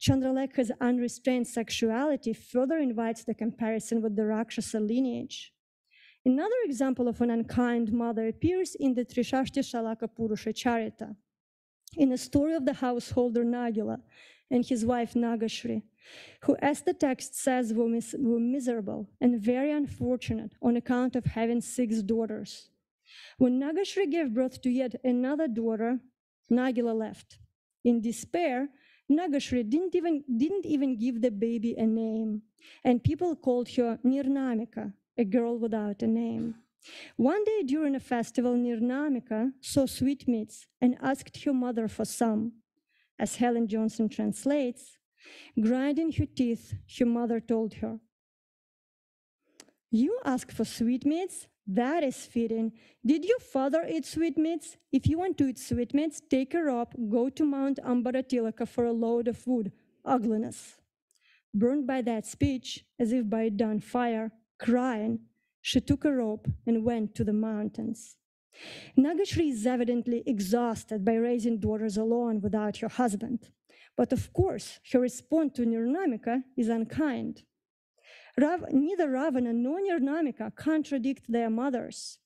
Chandralekha's unrestrained sexuality further invites the comparison with the Rakshasa lineage. Another example of an unkind mother appears in the Trishashti Shalaka Purusha Charita, in the story of the householder Nagila and his wife Nagashri, who, as the text says, were, mis- were miserable and very unfortunate on account of having six daughters. When Nagashri gave birth to yet another daughter, Nagila left. In despair, Nagashri didn't even, didn't even give the baby a name, and people called her Nirnamika, a girl without a name. One day during a festival, Nirnamika saw sweetmeats and asked her mother for some. As Helen Johnson translates, grinding her teeth, her mother told her, You ask for sweetmeats? That is fitting. Did your father eat sweetmeats? If you want to eat sweetmeats, take a rope, go to Mount Ambaratilaka for a load of wood. Ugliness. Burned by that speech, as if by a done fire, crying, she took a rope and went to the mountains. Nagashri is evidently exhausted by raising daughters alone without her husband. But of course, her response to Nirnamika is unkind. Rav, neither Ravana nor Nirnamika contradict their mothers,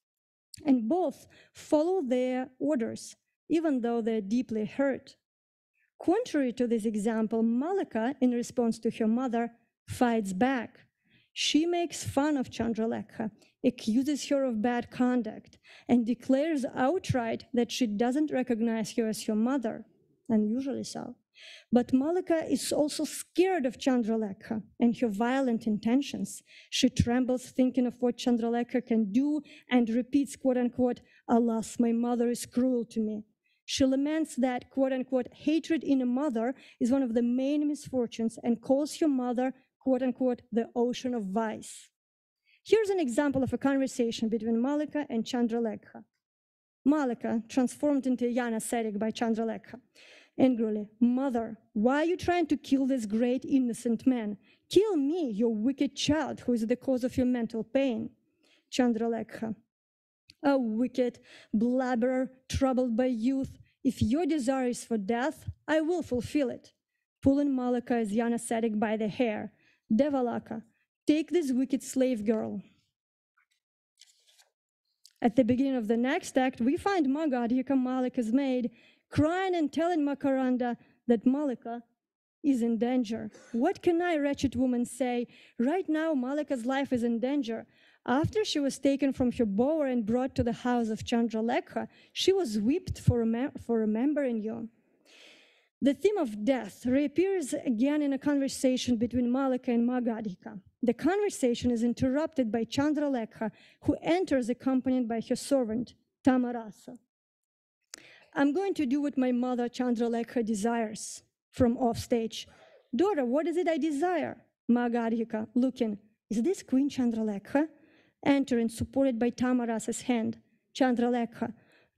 and both follow their orders even though they're deeply hurt. Contrary to this example, Malika, in response to her mother, fights back. She makes fun of Chandralekha, accuses her of bad conduct, and declares outright that she doesn't recognize her as her mother, unusually so. But Malika is also scared of Chandralekha and her violent intentions. She trembles thinking of what Chandralekha can do and repeats, quote unquote, Alas, my mother is cruel to me. She laments that, quote unquote, hatred in a mother is one of the main misfortunes and calls her mother, quote unquote, the ocean of vice. Here's an example of a conversation between Malika and Chandralekha. Malika, transformed into a young ascetic by Chandralekha, angrily, Mother, why are you trying to kill this great innocent man? Kill me, your wicked child, who is the cause of your mental pain. Chandralekha, a wicked blabberer, troubled by youth, if your desire is for death, I will fulfill it. Pulling Malika's young ascetic by the hair, Devalaka, take this wicked slave girl. At the beginning of the next act, we find Magadhika, Malika's maid, crying and telling Makaranda that Malika is in danger. What can I, wretched woman, say? Right now, Malika's life is in danger. After she was taken from her bower and brought to the house of Chandralekha, she was whipped for, for remembering you. The theme of death reappears again in a conversation between Malika and Magadhika. The conversation is interrupted by Chandralekha, who enters accompanied by her servant, Tamarasa. I'm going to do what my mother Chandralekha desires from offstage. Daughter, what is it I desire? Magadhika, looking, is this Queen Chandralekha? Entering, supported by Tamarasa's hand. Chandralekha,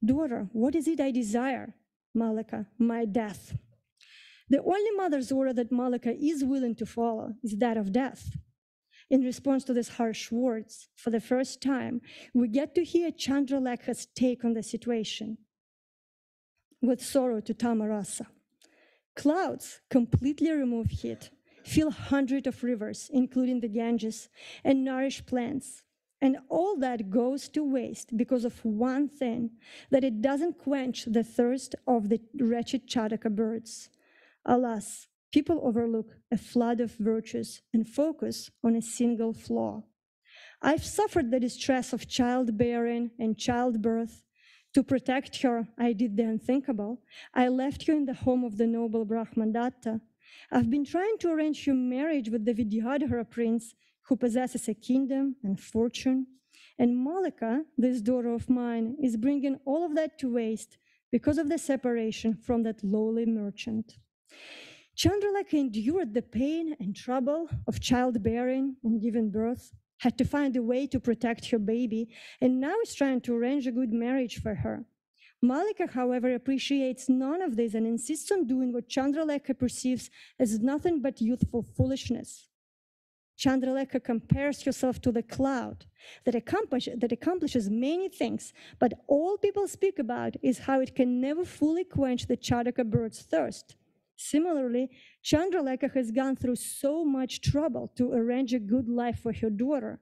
daughter, what is it I desire? Malika, my death. The only mother's order that Malika is willing to follow is that of death. In response to these harsh words, for the first time, we get to hear Chandralekha's take on the situation with sorrow to Tamarasa. Clouds completely remove heat, fill hundreds of rivers, including the Ganges, and nourish plants. And all that goes to waste because of one thing that it doesn't quench the thirst of the wretched Chataka birds. Alas, people overlook a flood of virtues and focus on a single flaw. I've suffered the distress of childbearing and childbirth. To protect her, I did the unthinkable. I left her in the home of the noble Brahmadatta. I've been trying to arrange her marriage with the Vidyadhara prince who possesses a kingdom and fortune. And Malika, this daughter of mine, is bringing all of that to waste because of the separation from that lowly merchant. Chandralekha endured the pain and trouble of childbearing and giving birth, had to find a way to protect her baby, and now is trying to arrange a good marriage for her. Malika, however, appreciates none of this and insists on doing what Chandralekha perceives as nothing but youthful foolishness. Chandralekha compares herself to the cloud that, accomplish, that accomplishes many things, but all people speak about is how it can never fully quench the Chataka bird's thirst. Similarly, Chandralekha has gone through so much trouble to arrange a good life for her daughter,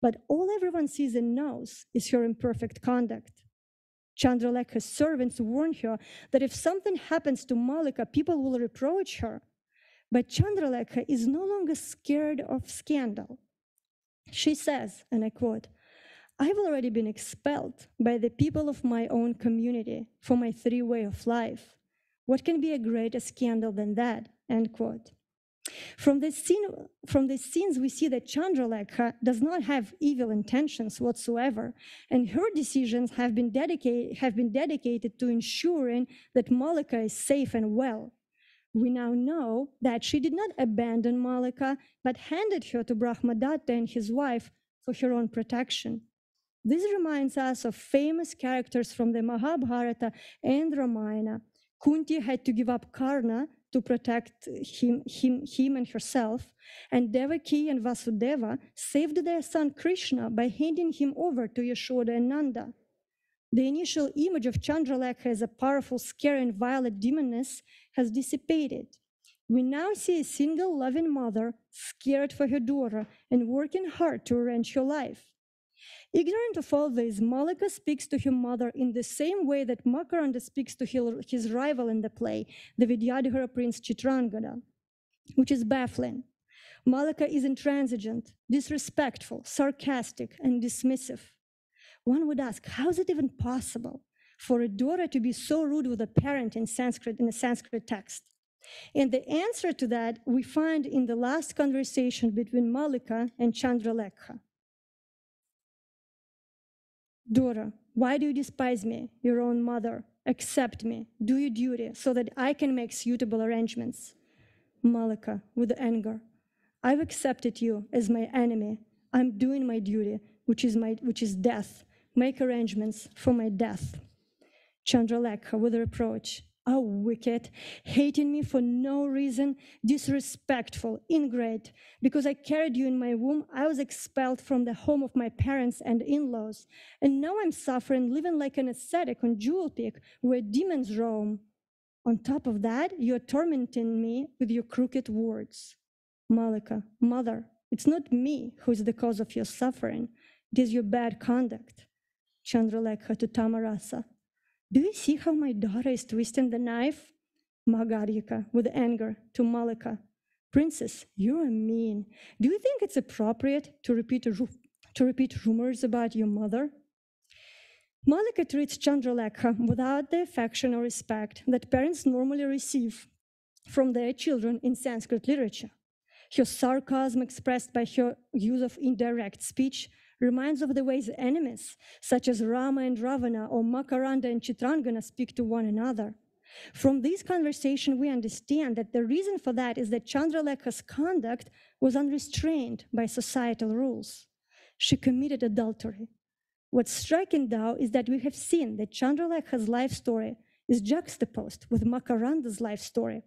but all everyone sees and knows is her imperfect conduct. Chandralekha's servants warn her that if something happens to Malika, people will reproach her. But Chandralekha is no longer scared of scandal. She says, and I quote, I've already been expelled by the people of my own community for my three way of life. What can be a greater scandal than that? End quote. From this, scene, from these scenes, we see that Chandralekha does not have evil intentions whatsoever, and her decisions have been, dedicated, have been dedicated to ensuring that Malika is safe and well. We now know that she did not abandon Malika, but handed her to Brahmadatta and his wife for her own protection. This reminds us of famous characters from the Mahabharata and Ramayana. Kunti had to give up Karna to protect him, him, him and herself, and Devaki and Vasudeva saved their son Krishna by handing him over to Yashoda and Nanda. The initial image of Chandralekha as a powerful, scary, and violent demoness has dissipated. We now see a single loving mother scared for her daughter and working hard to arrange her life. Ignorant of all this, Malika speaks to her mother in the same way that Makaranda speaks to his rival in the play, the Vidyadhara prince Chitrangada, which is baffling. Malika is intransigent, disrespectful, sarcastic, and dismissive. One would ask, how is it even possible for a daughter to be so rude with a parent in Sanskrit in a Sanskrit text? And the answer to that we find in the last conversation between Malika and Chandralekha. Daughter, why do you despise me, your own mother? Accept me, do your duty, so that I can make suitable arrangements. Malika, with anger, I've accepted you as my enemy. I'm doing my duty, which is, my, which is death. Make arrangements for my death. Chandralekha, with reproach, Oh, wicked, hating me for no reason, disrespectful, ingrate. Because I carried you in my womb, I was expelled from the home of my parents and in laws. And now I'm suffering, living like an ascetic on Jewel Peak, where demons roam. On top of that, you're tormenting me with your crooked words. Malika, mother, it's not me who is the cause of your suffering, it is your bad conduct. Chandralekha to Tamarasa. Do you see how my daughter is twisting the knife? Magarika, with anger, to Malika. Princess, you are mean. Do you think it's appropriate to repeat, to repeat rumors about your mother? Malika treats Chandralekha without the affection or respect that parents normally receive from their children in Sanskrit literature. Her sarcasm, expressed by her use of indirect speech, reminds of the ways enemies, such as Rama and Ravana or Makaranda and Chitrangada, speak to one another. From this conversation, we understand that the reason for that is that Chandralekha's conduct was unrestrained by societal rules. She committed adultery. What's striking, though, is that we have seen that Chandralekha's life story is juxtaposed with Makaranda's life story.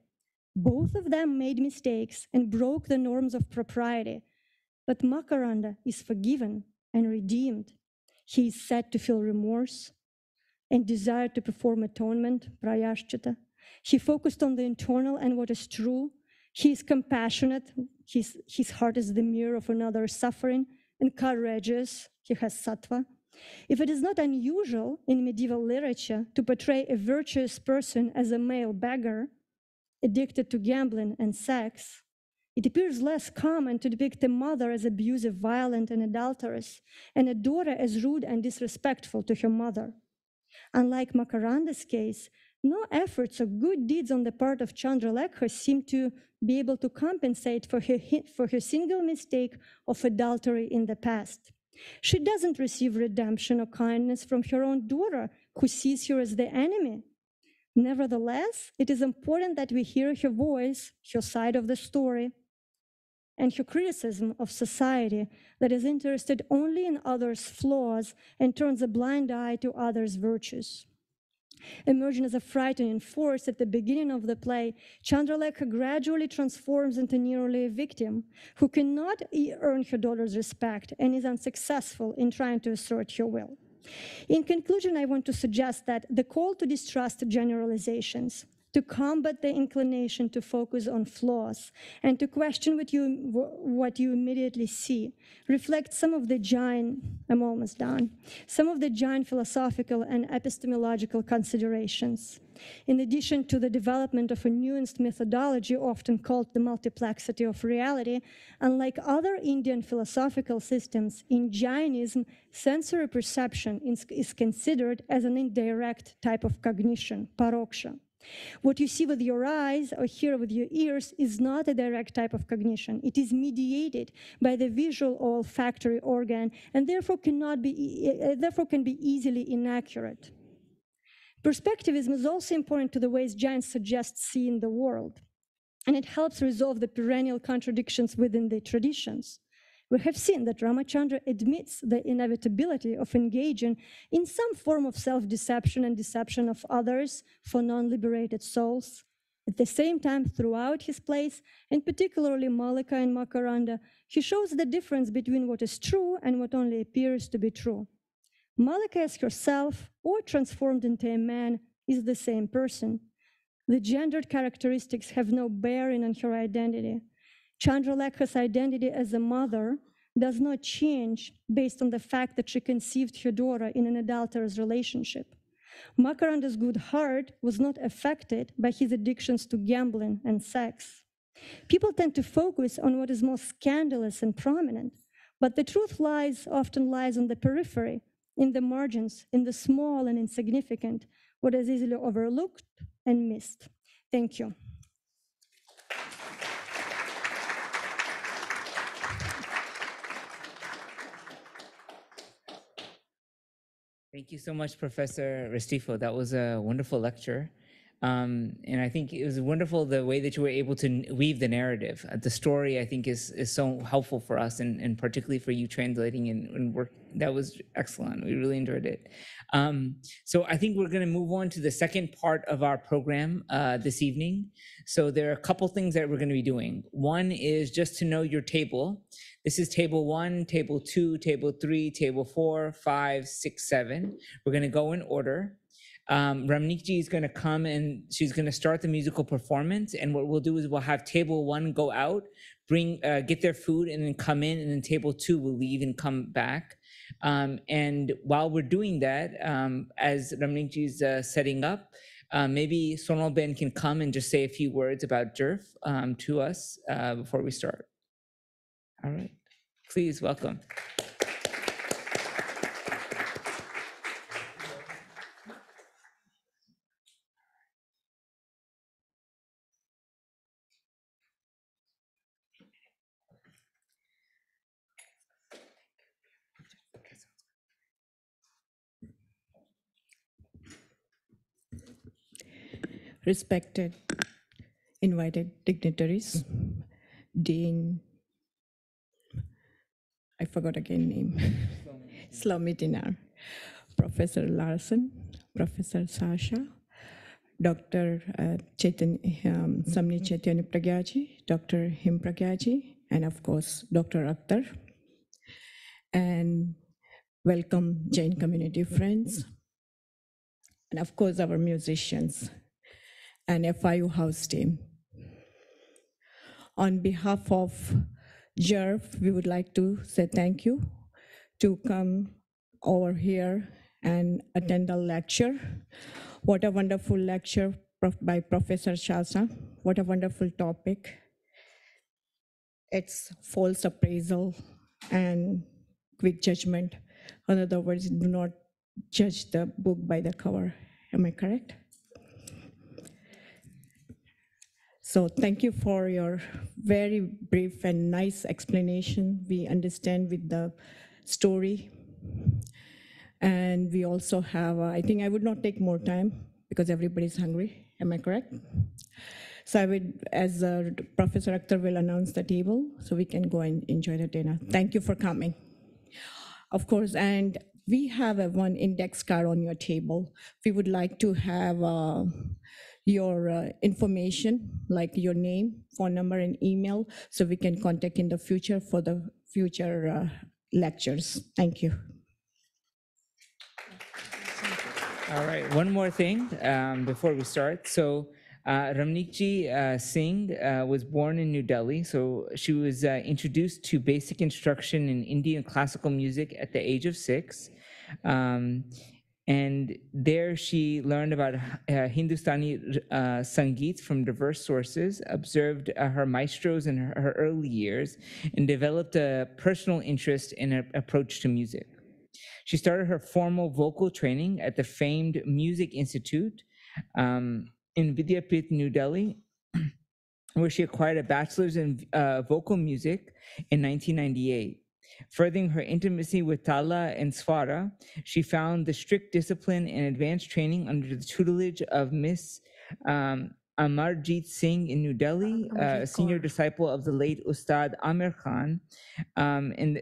Both of them made mistakes and broke the norms of propriety, but Makaranda is forgiven and redeemed. He is said to feel remorse and desire to perform atonement, prayashchita. He focused on the internal and what is true. He is compassionate. His, his heart is the mirror of another's suffering and courageous. He has sattva. If it is not unusual in medieval literature to portray a virtuous person as a male beggar, addicted to gambling and sex, it appears less common to depict a mother as abusive, violent, and adulterous, and a daughter as rude and disrespectful to her mother. Unlike Makaranda's case, no efforts or good deeds on the part of Chandralekha seem to be able to compensate for her, for her single mistake of adultery in the past. She doesn't receive redemption or kindness from her own daughter, who sees her as the enemy. Nevertheless, it is important that we hear her voice, her side of the story, and her criticism of society that is interested only in others' flaws and turns a blind eye to others' virtues. Emerging as a frightening force at the beginning of the play, Chandralekha gradually transforms into nearly a victim who cannot earn her daughter's respect and is unsuccessful in trying to assert her will. In conclusion, I want to suggest that the call to distrust generalizations, to combat the inclination to focus on flaws, and to question what you, what you immediately see reflect some of the giant, I'm almost done, some of the giant philosophical and epistemological considerations. In addition to the development of a nuanced methodology, often called the multiplexity of reality, unlike other Indian philosophical systems, in Jainism, sensory perception is, is considered as an indirect type of cognition, paroksha. What you see with your eyes or hear with your ears is not a direct type of cognition. It is mediated by the visual or olfactory organ and therefore cannot be uh, therefore can be easily inaccurate. Perspectivism is also important to the ways Jain suggests seeing the world, and it helps resolve the perennial contradictions within the traditions. We have seen that Ramachandra admits the inevitability of engaging in some form of self deception and deception of others for non liberated souls. At the same time, throughout his plays, and particularly Malika and Makaranda, he shows the difference between what is true and what only appears to be true. Malika as herself, or transformed into a man, is the same person. The gendered characteristics have no bearing on her identity. Chandralekha's identity as a mother does not change based on the fact that she conceived her daughter in an adulterous relationship. Makaranda's good heart was not affected by his addictions to gambling and sex. People tend to focus on what is most scandalous and prominent, but the truth lies often lies on the periphery, in the margins, in the small and insignificant, what is easily overlooked and missed. Thank you. Thank you so much, Professor Restifo. That was a wonderful lecture. Um, and I think it was wonderful the way that you were able to weave the narrative. Uh, the story, I think, is is so helpful for us, and, and particularly for you translating and, and work. That was excellent. We really enjoyed it. Um, so I think we're going to move on to the second part of our program uh, this evening. So there are a couple things that we're going to be doing. One is just to know your table. This is table one, table two, table three, table four, five, six, seven. We're going to go in order. Um, Ramnikji is going to come and she's going to start the musical performance. And what we'll do is we'll have table one go out, bring, uh, get their food, and then come in. And then table two will leave and come back. Um, and while we're doing that, um, as Ramnikji is uh, setting up, uh, maybe Sonal Ben can come and just say a few words about JERF um, to us uh, before we start. All right. Please welcome. Respected invited dignitaries, Dean, I forgot again name, *laughs* Shlomi Dinar, Professor Larson, Professor Sasha, Dr. Uh, Chaitan, um, Samni Chaitanya Pragyaji, Dr. Him Pragyaji, and of course, Dr. Akhtar. And welcome Jain community friends, and of course, our musicians and FIU house team. On behalf of JERF, we would like to say thank you to come over here and attend a lecture. What a wonderful lecture by Professor Shasa. What a wonderful topic. It's false appraisal and quick judgment. In other words, do not judge the book by the cover. Am I correct? So thank you for your very brief and nice explanation. We understand with the story. And we also have, uh, I think I would not take more time because everybody's hungry. Am I correct? So I would, as uh, Professor Akhtar will announce the table, so we can go and enjoy the dinner. Thank you for coming. Of course, and we have a one index card on your table. We would like to have uh, your uh, information, like your name, phone number, and email, so we can contact in the future for the future uh, lectures. Thank you. All right, one more thing um, before we start. So, uh, Ramnikji uh, Singh uh, was born in New Delhi. So, she was uh, introduced to basic instruction in Indian classical music at the age of six. Um, and there she learned about uh, Hindustani uh, Sangeet from diverse sources, observed uh, her maestros in her, her early years, and developed a personal interest in her approach to music. She started her formal vocal training at the famed Music Institute um, in Vidyapit, New Delhi, *clears throat* where she acquired a bachelor's in uh, vocal music in 1998. Furthering her intimacy with Tala and Swara, she found the strict discipline and advanced training under the tutelage of Miss um, Amarjeet Singh in New Delhi, uh, a senior disciple of the late Ustad Amir Khan. Um, and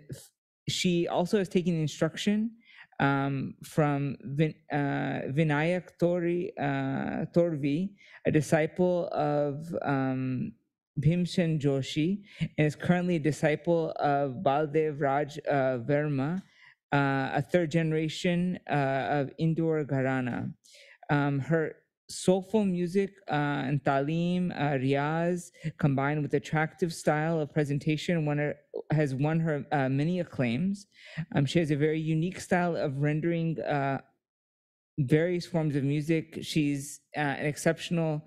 she also has taken instruction um, from Vin, uh, Vinayak Tori, uh, Torvi, a disciple of um, Bhimsen Joshi, and is currently a disciple of Baldev Raj uh, Verma, uh, a third generation uh, of Indore Gharana. Um, her soulful music uh, and talim, uh, riyaz, combined with attractive style of presentation, won her, has won her uh, many acclaims. Um, she has a very unique style of rendering various forms of music. She's uh, an exceptional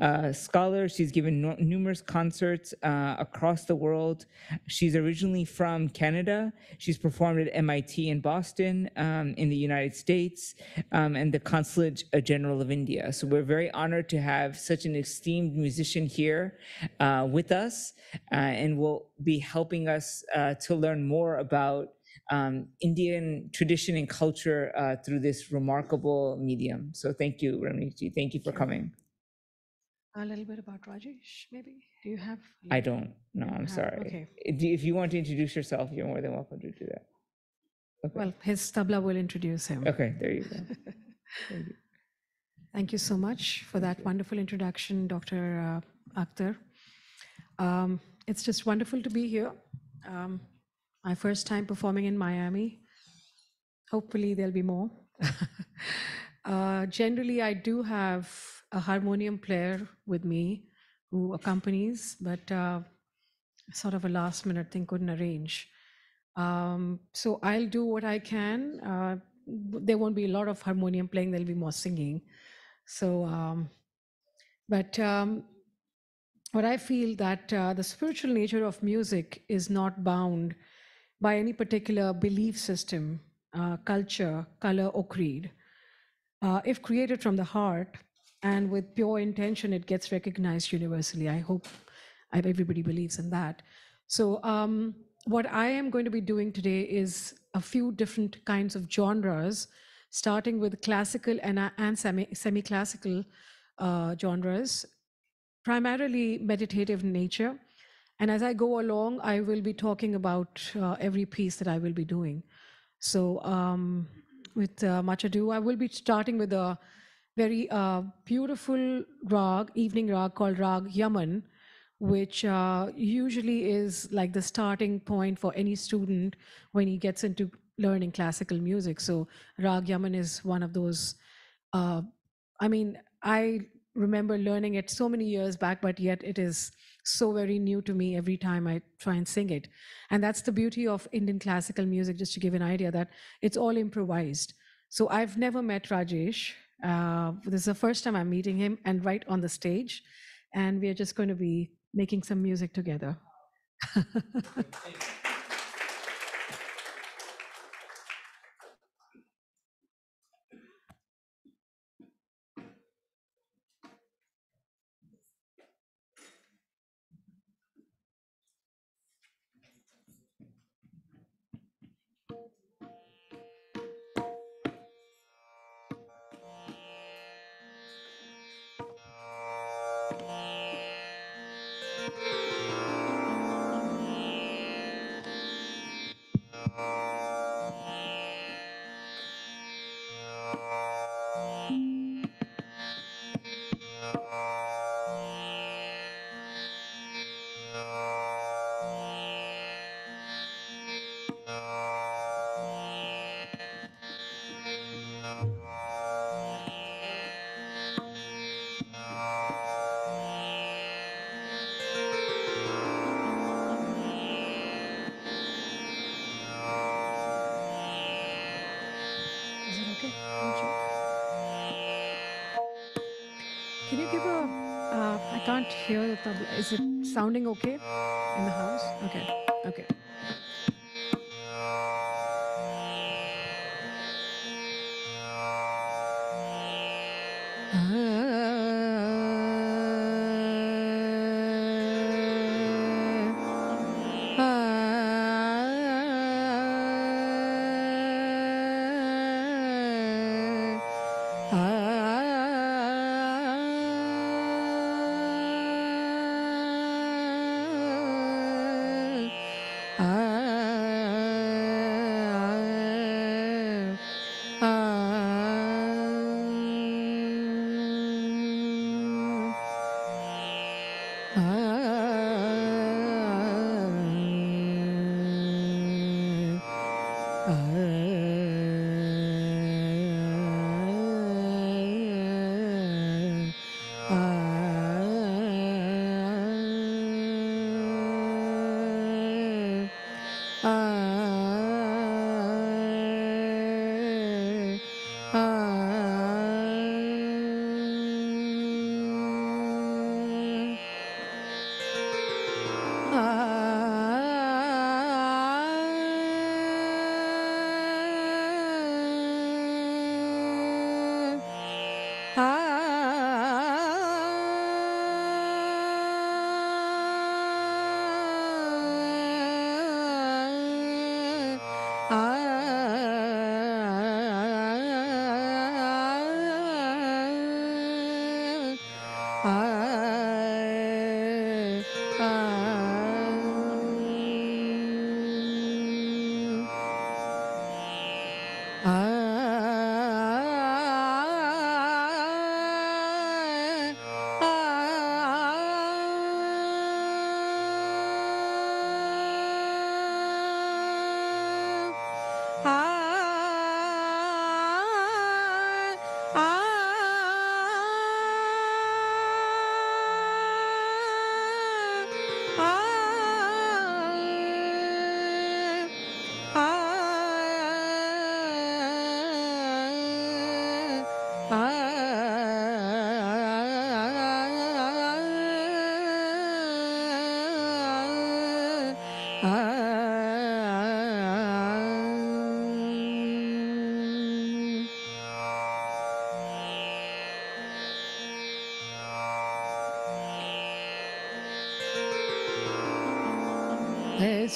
uh, scholar. She's given nu- numerous concerts uh, across the world. She's originally from Canada. She's performed at MIT in Boston, um, in the United States, um, and the Consulate General of India. So we're very honored to have such an esteemed musician here uh, with us, uh, and will be helping us uh, to learn more about um, Indian tradition and culture uh, through this remarkable medium. So thank you, Ramneetji. Thank you for coming. A little bit about Rajesh, maybe? Do you have? I don't know. I'm have- sorry. okay. If you- If you want to introduce yourself, you're more than welcome to do that. Okay. Well, his tabla will introduce him. Okay, there you go. *laughs* Thank you. Thank you so much for that wonderful introduction, Dr. uh, Akhtar. Um, It's just wonderful to be here. Um, My first time performing in Miami. Hopefully, there'll be more. *laughs* Uh, Generally, I do have a harmonium player with me who accompanies, but uh, sort of a last minute thing couldn't arrange. Um, so I'll do what I can. Uh, there won't be a lot of harmonium playing, there'll be more singing. So, um, but um, what I feel that uh, the spiritual nature of music is not bound by any particular belief system, uh, culture, color, or creed. Uh, if created from the heart and with pure intention, it gets recognized universally. I hope everybody believes in that. So, um, what I am going to be doing today is a few different kinds of genres, starting with classical and, uh, and semi, semi-classical uh, genres, primarily meditative nature. And as I go along, I will be talking about uh, every piece that I will be doing. So, um, with uh, much ado, I will be starting with a very uh, beautiful rag, evening rag called Rag Yaman, which uh, usually is like the starting point for any student when he gets into learning classical music. So, Rag Yaman is one of those. Uh, I mean, I remember learning it so many years back, but yet it is so very new to me every time I try and sing it. And that's the beauty of Indian classical music, just to give an idea that it's all improvised. So I've never met Rajesh. Uh, this is the first time I'm meeting him and right on the stage. And we are just going to be making some music together. *laughs* sounding okay? In the Ah.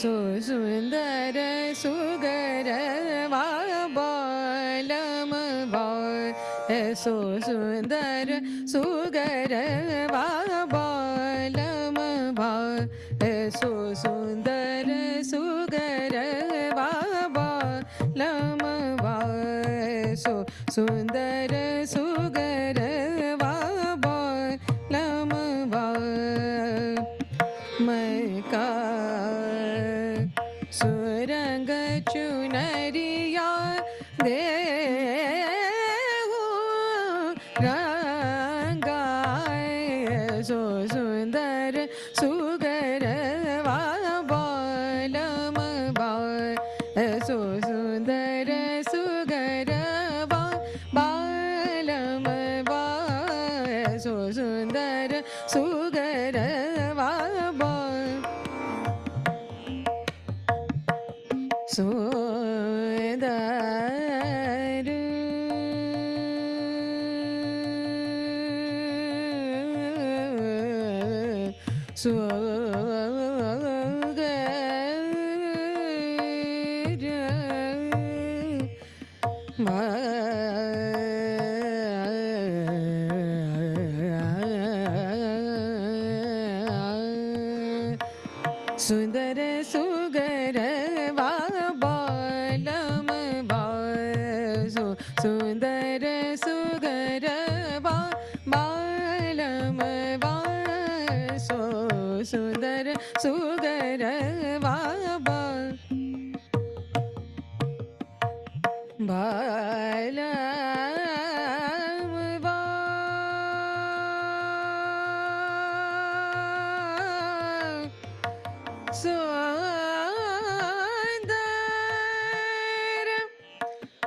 സുസുന്ദര സുഗര വാ ബാലമ വാ സുസുന്ദര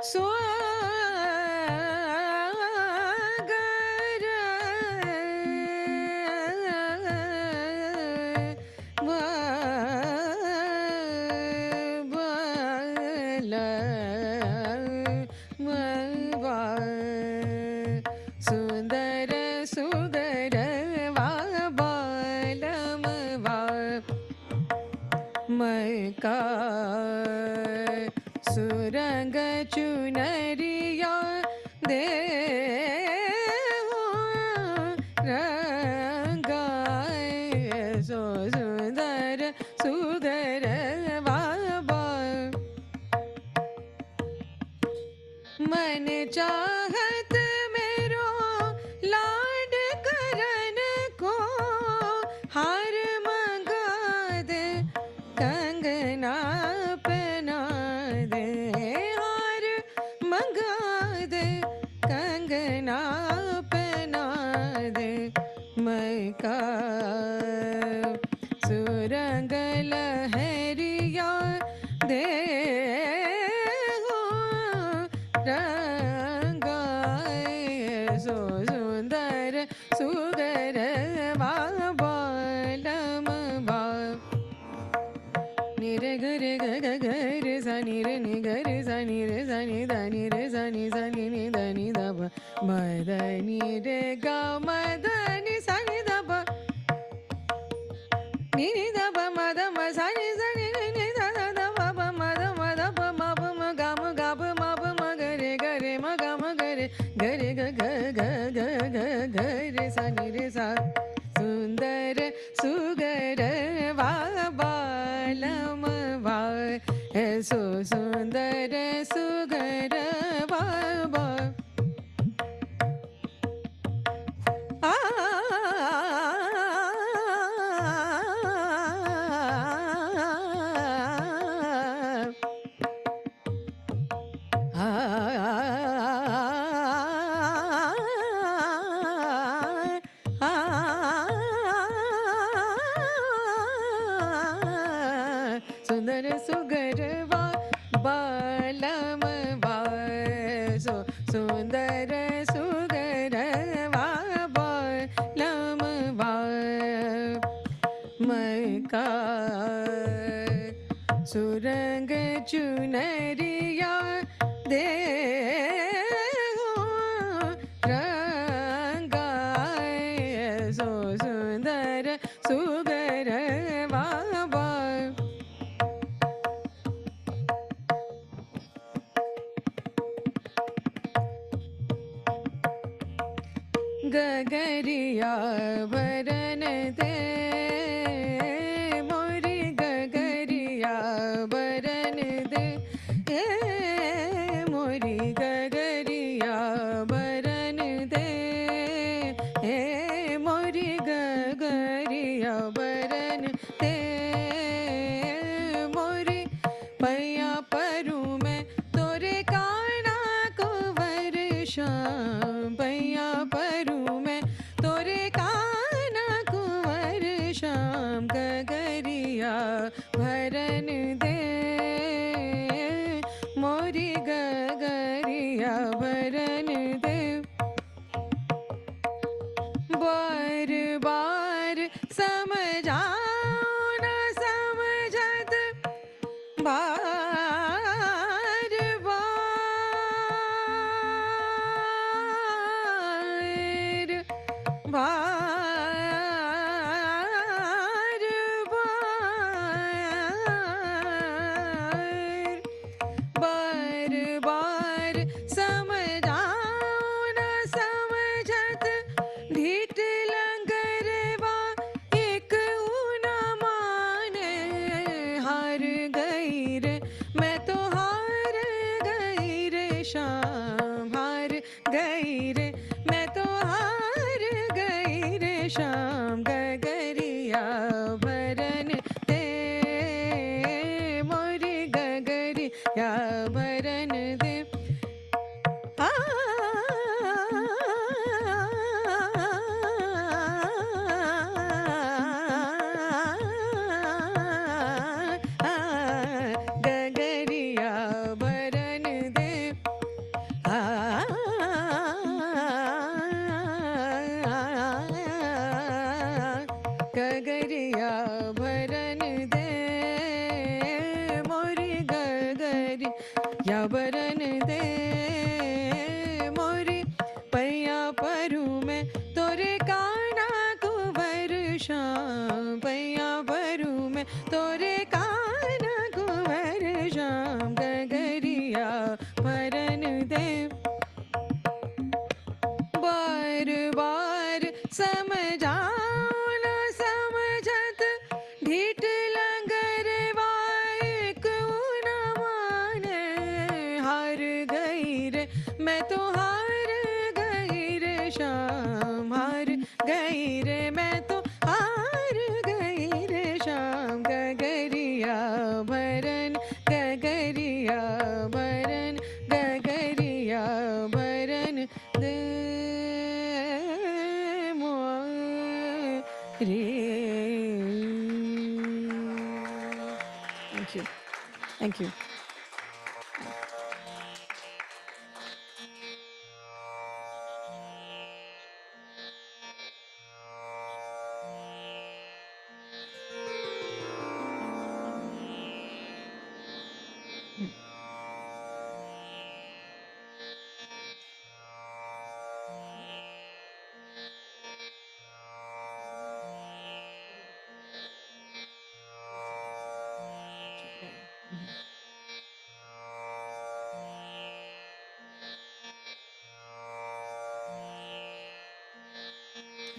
So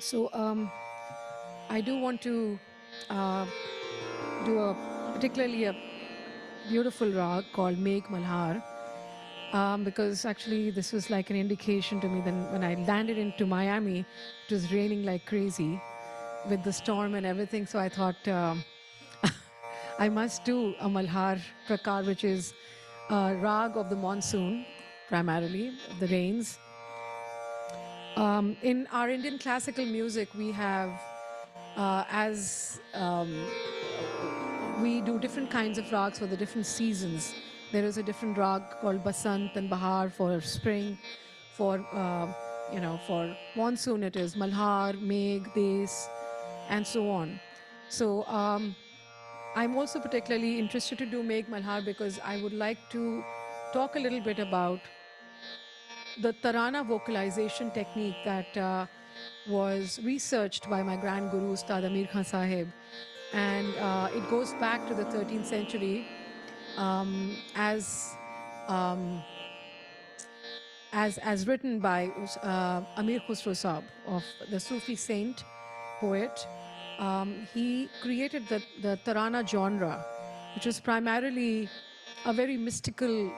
So um, I do want to uh, do a particularly a beautiful rag called Megh Malhar. Um, because actually this was like an indication to me then when I landed into Miami, it was raining like crazy with the storm and everything. So I thought um, *laughs* I must do a Malhar Prakar, which is a rag of the monsoon, primarily, the rains. Um, in our Indian classical music, we have, uh, as um, we do different kinds of rags for the different seasons. There is a different rag called Basant and Bahar for spring. For uh, you know, for monsoon it is Malhar, Megh, Des, and so on. So um, I'm also particularly interested to do Megh Malhar because I would like to talk a little bit about the Tarana vocalization technique that uh, was researched by my grand guru Ustad Amir Khan Sahib. And uh, it goes back to the 13th century um, as, um, as, as written by uh, Amir Khusro Saab of the Sufi saint, poet. Um, he created the, the Tarana genre, which was primarily a very mystical.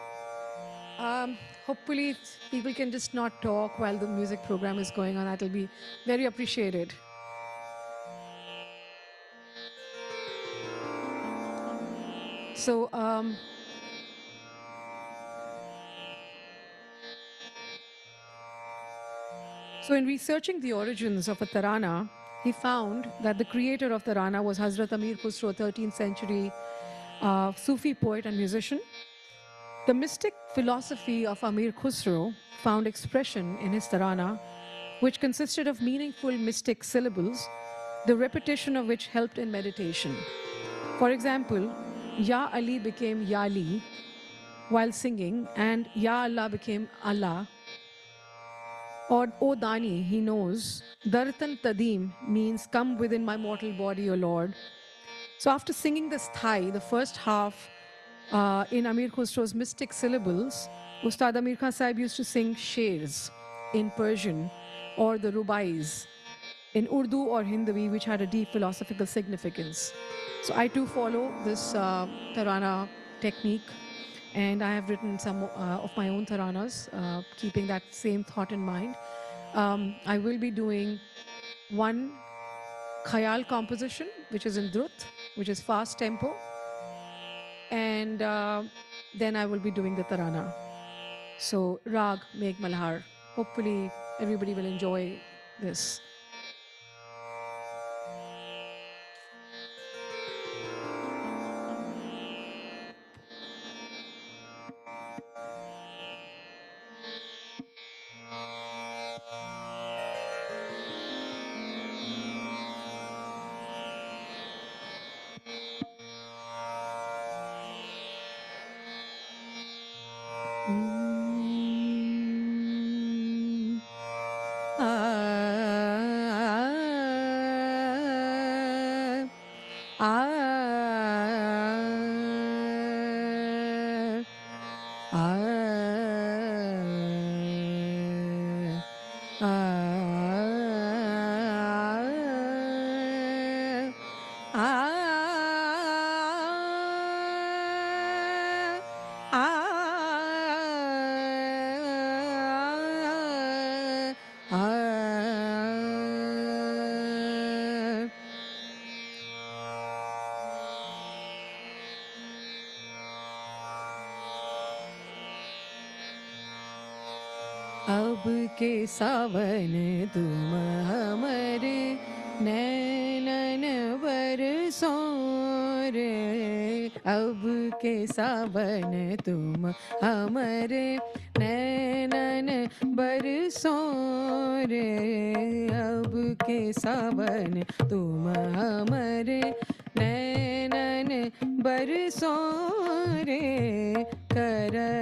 Um, hopefully, people can just not talk while the music program is going on. That will be very appreciated. So, um, so in researching the origins of a tarana, he found that the creator of tarana was Hazrat Amir Khusro, 13th century uh, Sufi poet and musician. The mystic philosophy of Amir Khusro found expression in his tarana, which consisted of meaningful mystic syllables, the repetition of which helped in meditation. For example, Ya Ali became Ya Ali while singing, and Ya Allah became Allah. Or O Dani, he knows. Dartan Tadim means come within my mortal body, O Lord. So after singing this Thai, the first half uh, in Amir Khusro's mystic syllables, Ustad Amir Khan Sahib used to sing shairs in Persian or the rubais in Urdu or Hindavi, which had a deep philosophical significance. So I too follow this uh, tarana technique, and I have written some uh, of my own taranas, uh, keeping that same thought in mind. Um, I will be doing one khayal composition, which is in drut, which is fast tempo, and uh, then I will be doing the tarana. So rag, Megh Malhar. Hopefully, everybody will enjoy this. सावन तुम हमारे नैनन बरसों रे। अब के सावन तुम हमारे नैनन बरसों रे। अब के सावन तुम हमारे नैनन बरसों रे। करत करे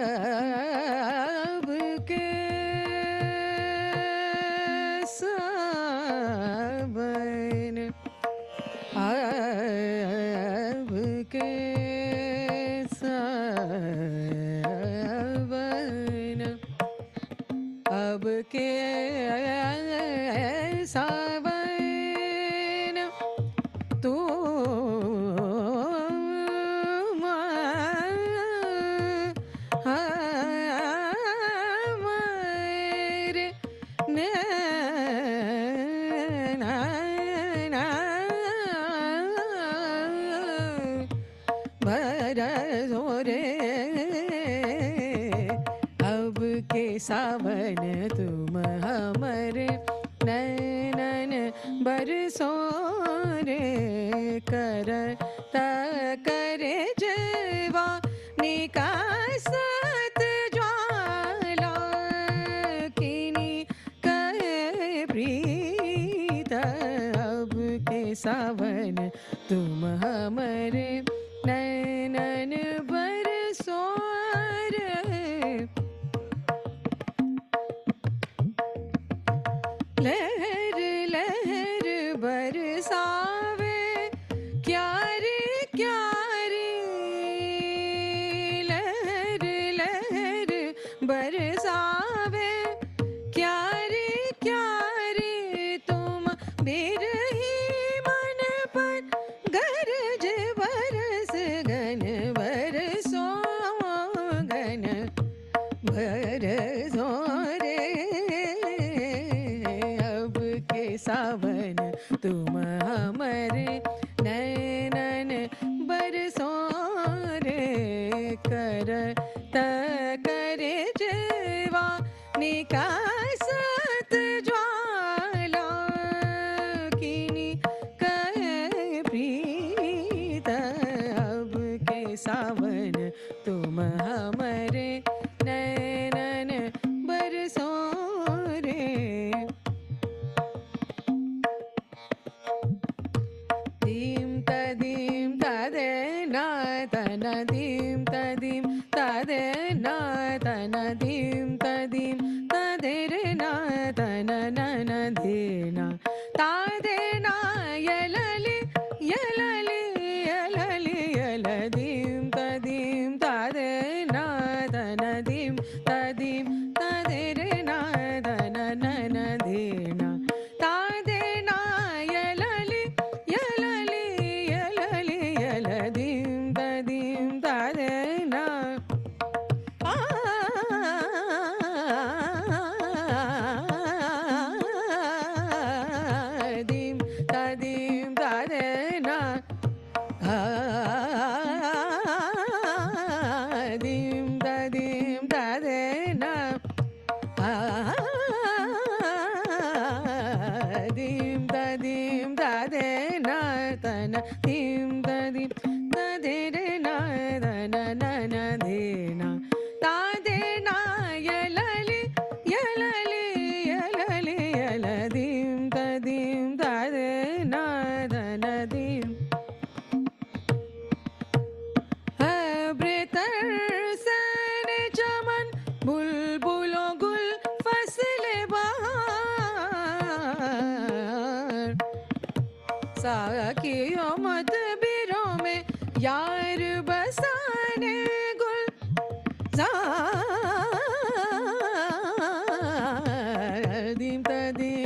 在你。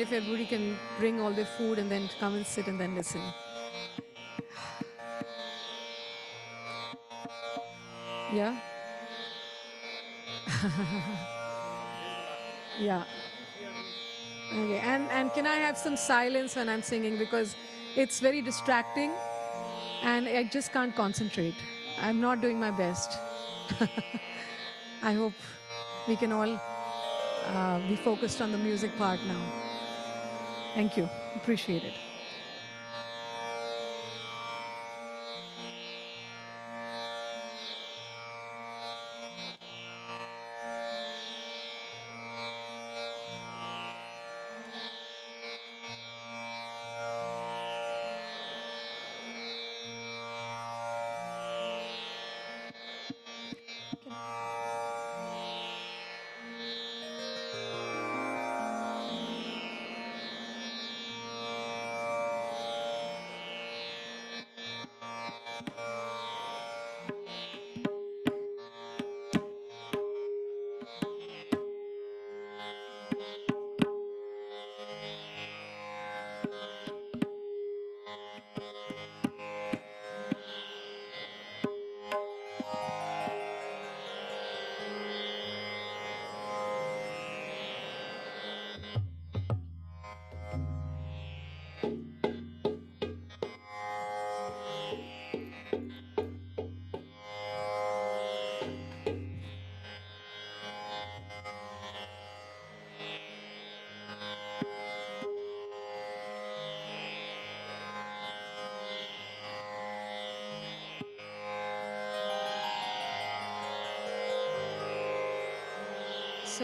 if everybody can bring all their food and then come and sit and then listen. Yeah? *laughs* yeah. Okay, and, and can I have some silence when I'm singing because it's very distracting and I just can't concentrate. I'm not doing my best. *laughs* I hope we can all uh, be focused on the music part now. Thank you. Appreciate it.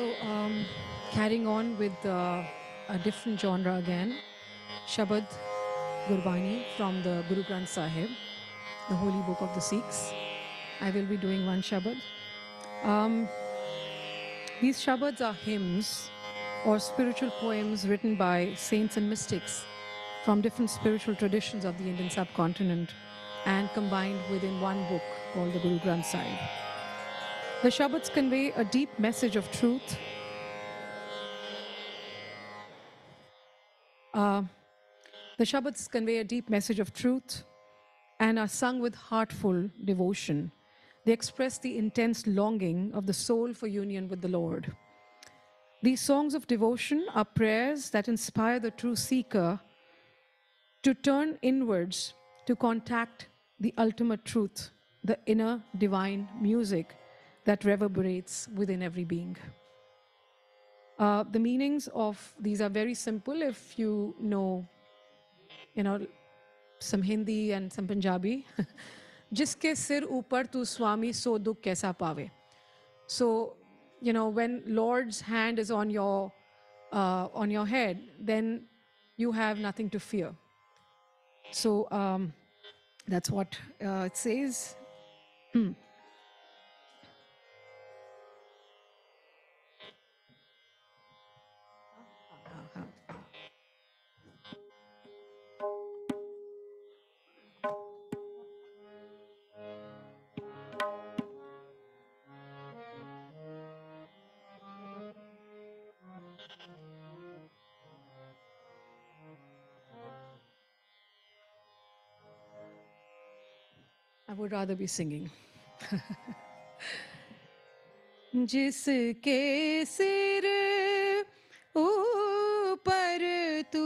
So, um, carrying on with uh, a different genre again, Shabad Gurbani from the Guru Granth Sahib, the holy book of the Sikhs. I will be doing one Shabad. Um, these Shabads are hymns or spiritual poems written by saints and mystics from different spiritual traditions of the Indian subcontinent and combined within one book called the Guru Granth Sahib. The Shabads convey a deep message of truth. Uh, the Shabads convey a deep message of truth and are sung with heartful devotion. They express the intense longing of the soul for union with the Lord. These songs of devotion are prayers that inspire the true seeker to turn inwards to contact the ultimate truth, the inner divine music that reverberates within every being. Uh, the meanings of these are very simple if you know, you know, some Hindi and some Punjabi. *laughs* Jiske sir upar tu swami so duk kaisa paave. So, you know, when Lord's hand is on your uh, on your head, then you have nothing to fear. So um, that's what uh, it says. Hmm. I would rather be singing. जिसके सिर ऊपर तू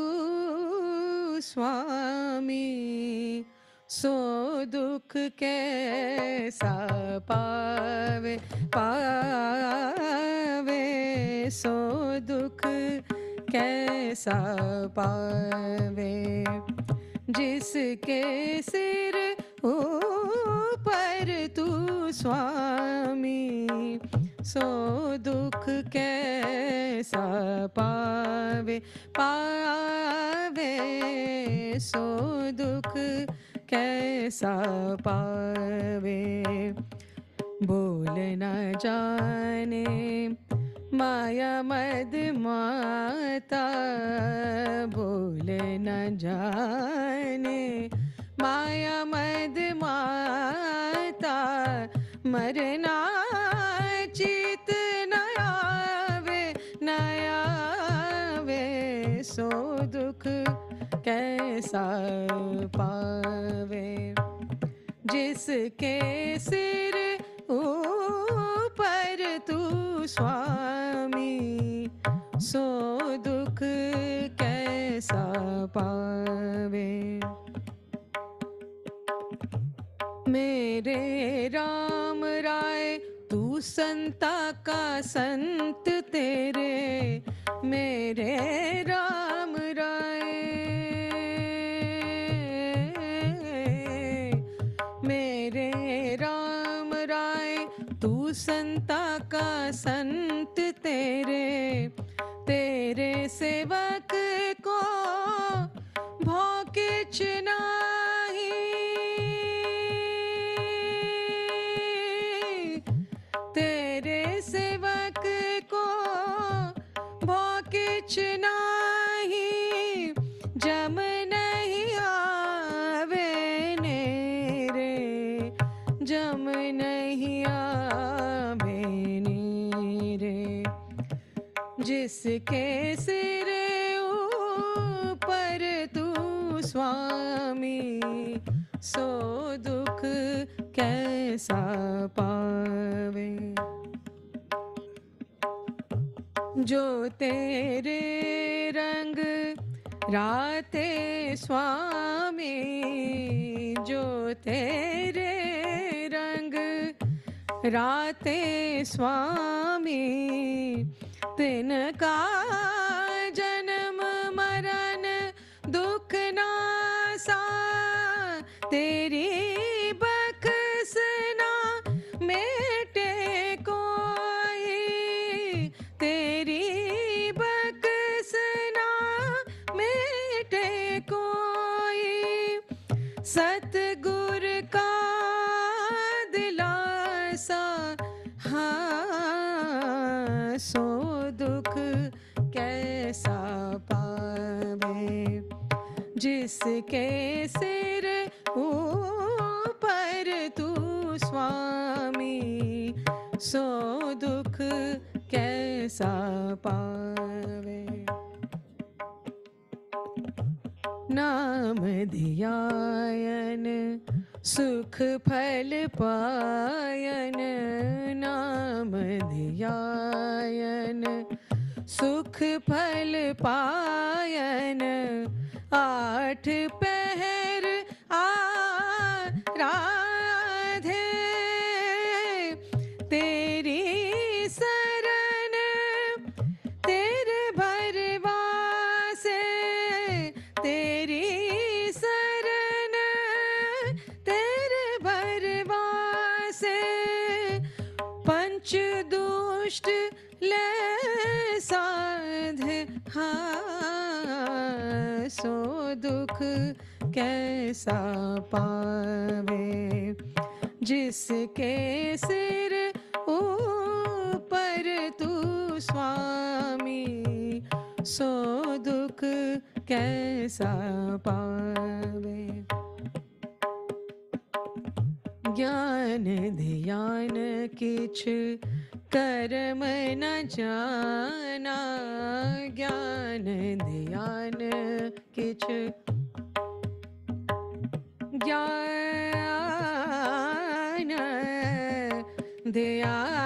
स्वामी सो दुख कैसा पावे पावे सो दुख कैसा पावे जिसके सिर ऊपर तू स्वामी, सो दुख कैसा पावे? पावे, सो दुख कैसा पावे? बोल न जाने, माया मद माता बोल न जाने, माया मद माता मरना चित नयावे नयावे सो दुख कैसा पावे। जिसके सिर ऊपर तू स्वामी, सो दुख कैसा पावे। मेरे राम राय, तू संता का संत तेरे। मेरे राम राय। मेरे राम राय, तू संता का संत तेरे। तेरे सेवक को भौके नाही जिसके सिर ऊपर तू स्वामी? सो दुख कैसा पावे? जो तेरे रंग राते स्वामी, जो तेरे रंग राते स्वामी तिनका जन्म मरण दुख नासा तेरी जिसके सिर ऊपर तू स्वामी? सो दुख कैसा पावे? नाम धियायन, सुख फल पायन। नाम धियायन, सुख फल पायन। आठ पहर आराधे दुख कैसा पावे? जिसके सिर ऊपर तू स्वामी, सो दुख कैसा पावे? ज्ञान ध्यान किछ कर्म न जाना, ज्ञान ध्यान किछ ज्ञान ध्यान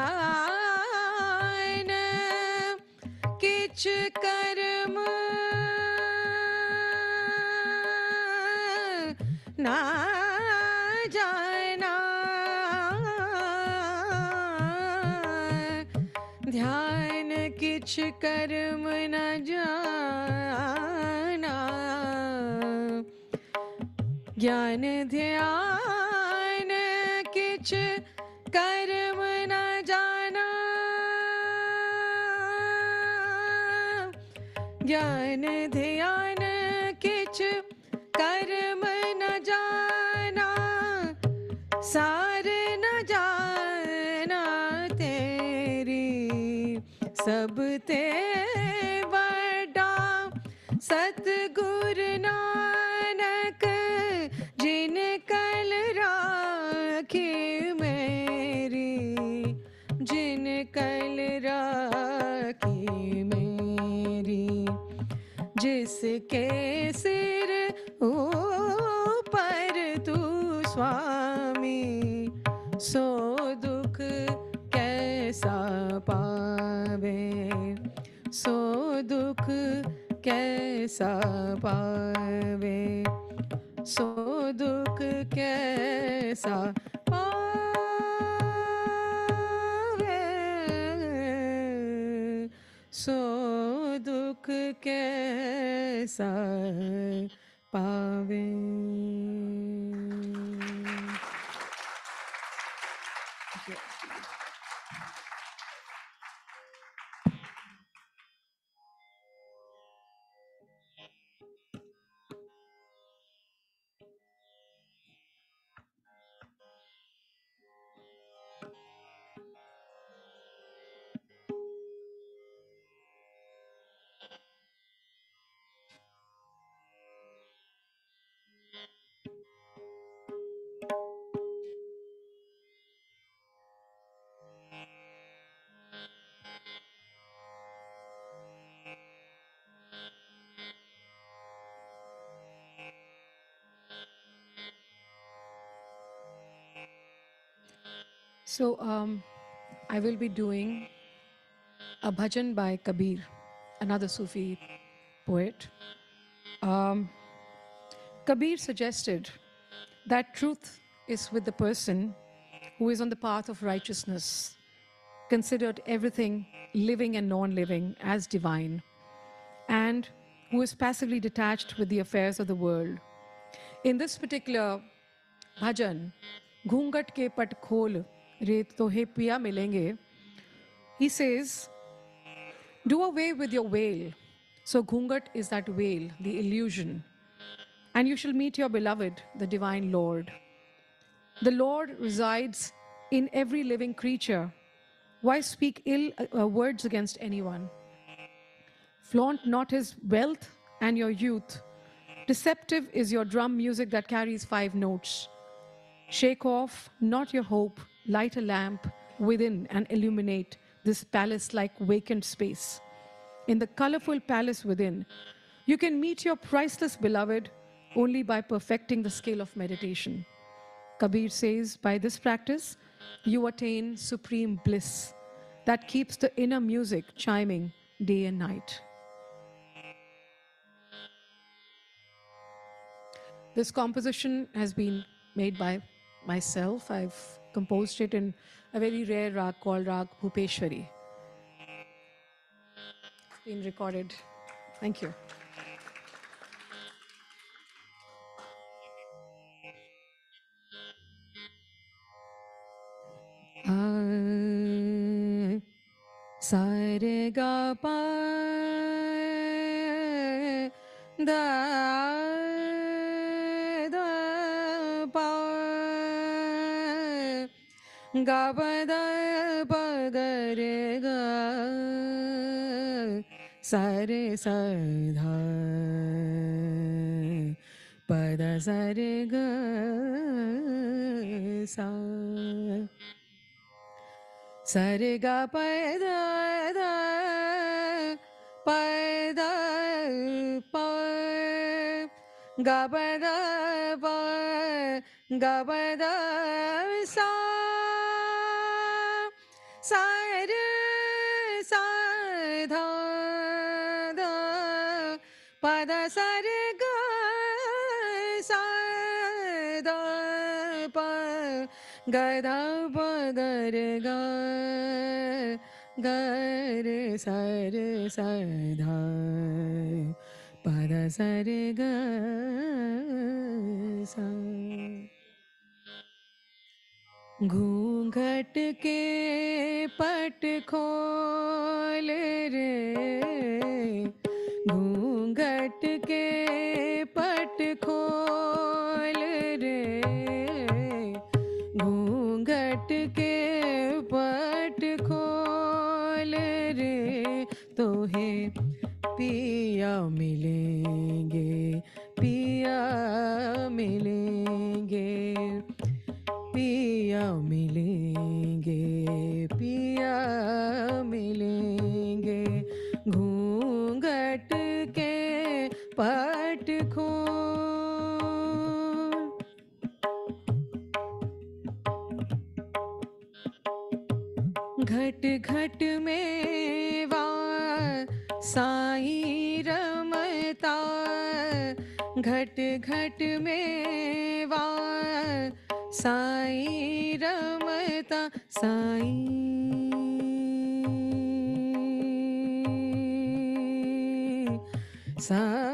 किछ कर्म ना जाना। ध्यान किछ कर्म न जाना ज्ञान ध्यान किछ कर्म न जाना। ज्ञान ध्यान किछ कर्म न जाना। सार न जाना तेरी, सब ते बड़ा सतगुर नानक जिसके सिर ऊपर तू स्वामी, सो दुख कैसा पावे? सो दुख कैसा पावे? सो दुख कैसा पावे? सो दुख कैसा पावे। So um, I will be doing a bhajan by Kabir, another Sufi poet. Um, Kabir suggested that truth is with the person who is on the path of righteousness, considered everything living and non living as divine, and who is passively detached with the affairs of the world. In this particular bhajan, Ghungat Ke Pat Khol Rate Pia Milenge, he says, Do away with your veil. So Ghungat is that veil, the illusion. And you shall meet your beloved, the divine Lord. The Lord resides in every living creature. Why speak ill uh, words against anyone? Flaunt not his wealth and your youth. Deceptive is your drum music that carries five notes. Shake off not your hope light a lamp within and illuminate this palace like vacant space. In the colorful palace within, you can meet your priceless beloved only by perfecting the skill of meditation. Kabir says, by this practice, you attain supreme bliss that keeps the inner music chiming day and night. This composition has been made by myself. I've composed it in a very rare rag called Rag Bhupeshwari. It's been recorded. Thank you. Sa re ga pa da धा पद सरे ग सरे ग पद पद प गबद प गबद सा गदा पगर ग गर सर सधा, पर सर ग घूंघट के पट खोल रे, घूंघट के पट खोल पिया मिलेंगे पिया मिलेंगे पिया मिलेंगे पिया मिलेंगे। घूंघट के पट खो घट घट में साई रमता घट घट मेवा साई रमता साई। साई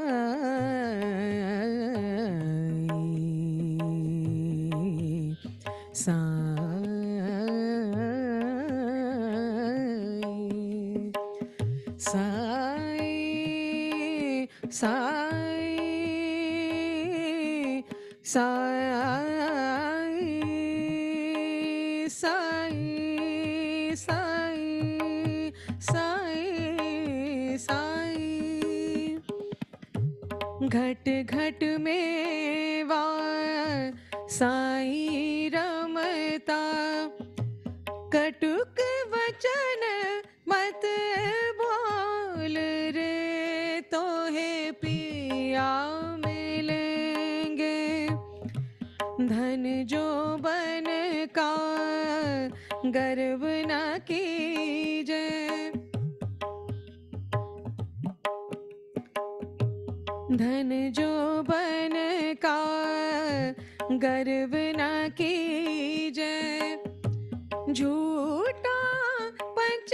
साई साई साई साई। घट घट में साई रमता। कटुक वचन मत बोल रे तो है पिया मिलेंगे। धन जो बन का गर्व न कीजे धन जो बन का गर्व न कीजे झूठा पंच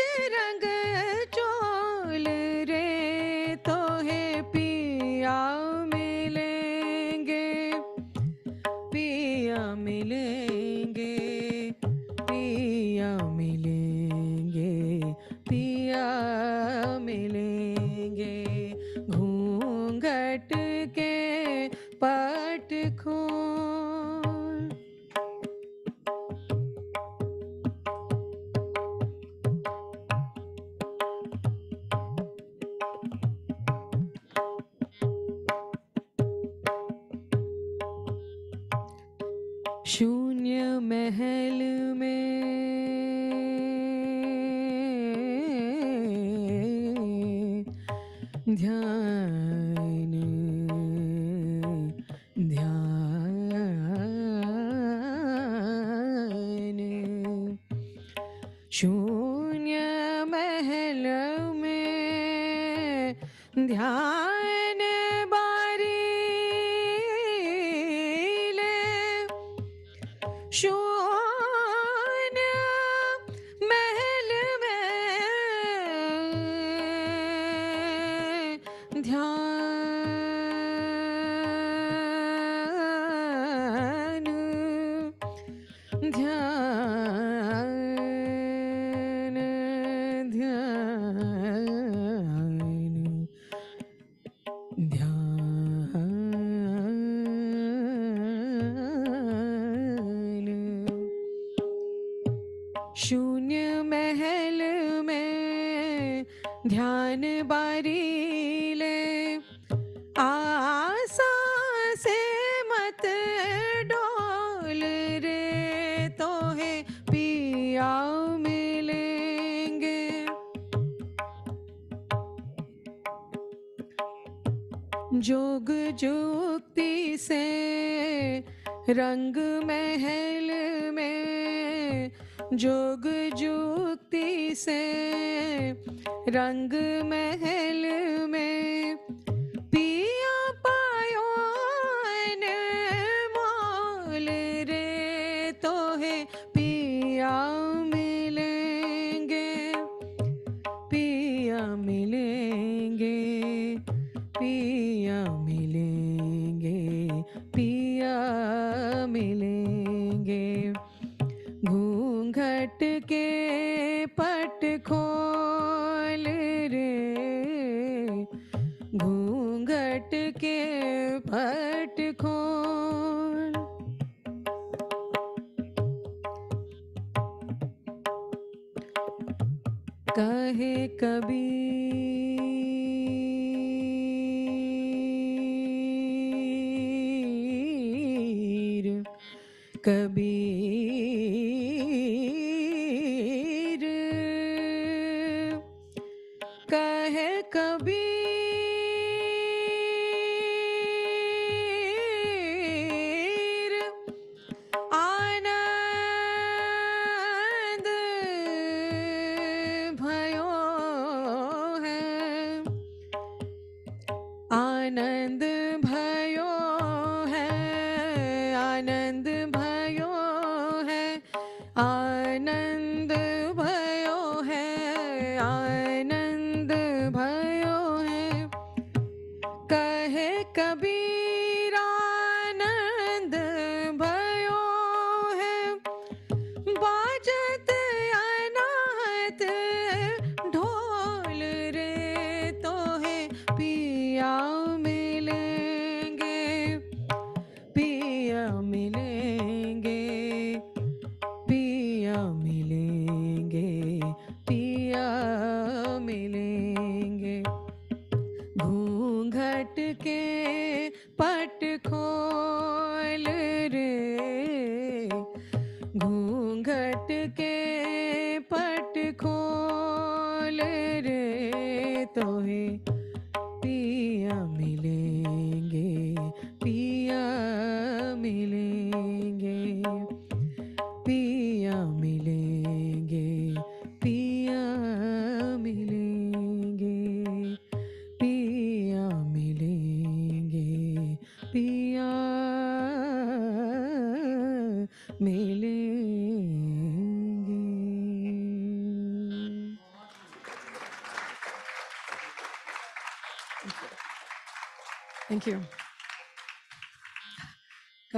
का है कबीर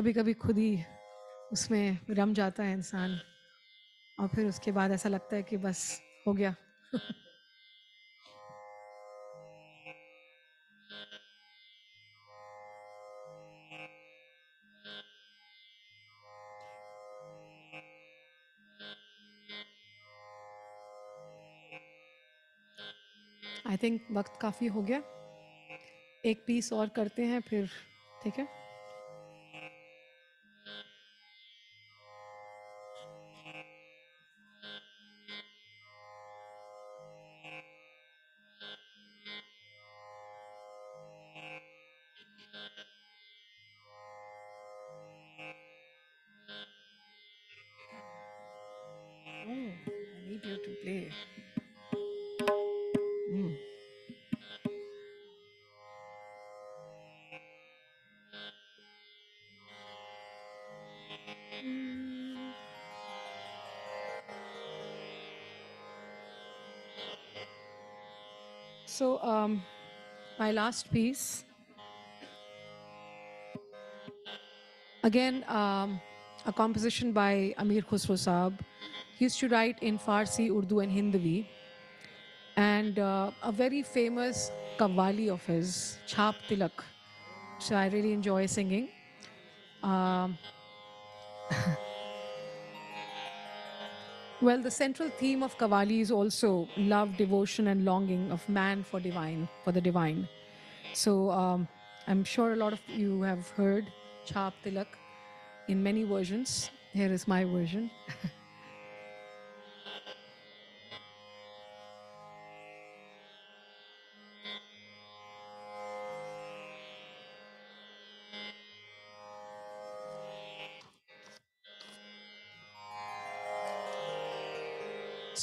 कभी कभी खुद ही उसमें रम जाता है इंसान और फिर उसके बाद ऐसा लगता है कि बस हो गया। आई थिंक वक्त काफ़ी हो गया। एक पीस और करते हैं फिर, ठीक है? So, um, my last piece. Again, um, a composition by Amir Khusro Saab. He used to write in Farsi, Urdu, and Hindavi. And uh, a very famous kavali of his, Chhap Tilak. So I really enjoy singing. Um, well, the central theme of Kavali is also love, devotion, and longing of man for divine, for the divine. So um, I'm sure a lot of you have heard Chhap Tilak in many versions. Here is my version. *laughs*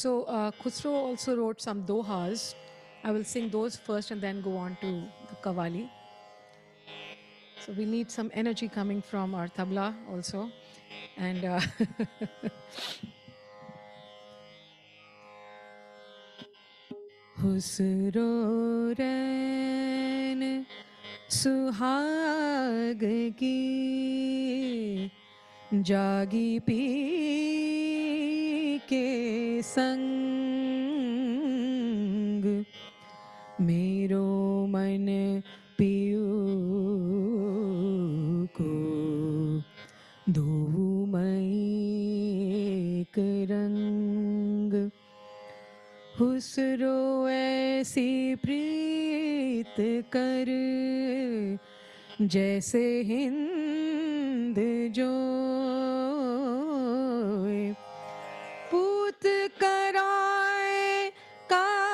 So uh, Khusro also wrote some dohas. I will sing those first and then go on to the kawali. So we need some energy coming from our tabla also. And uh, हुसरो रैन सुहाग की जागी P के संग मेरो मन पियो को एक रंग। हुसरो ऐसी प्रीत कर, जैसे हिंद जो पूत कराए कार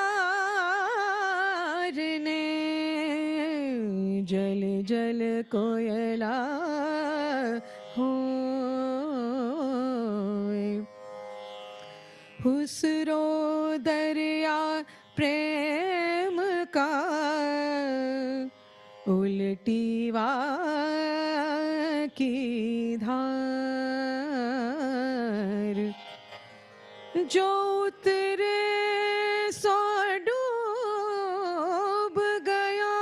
ने जल जल कोयला हो हुसरो दरिया प्रेम का उल्टीवा की जो तेरे सो डूब गया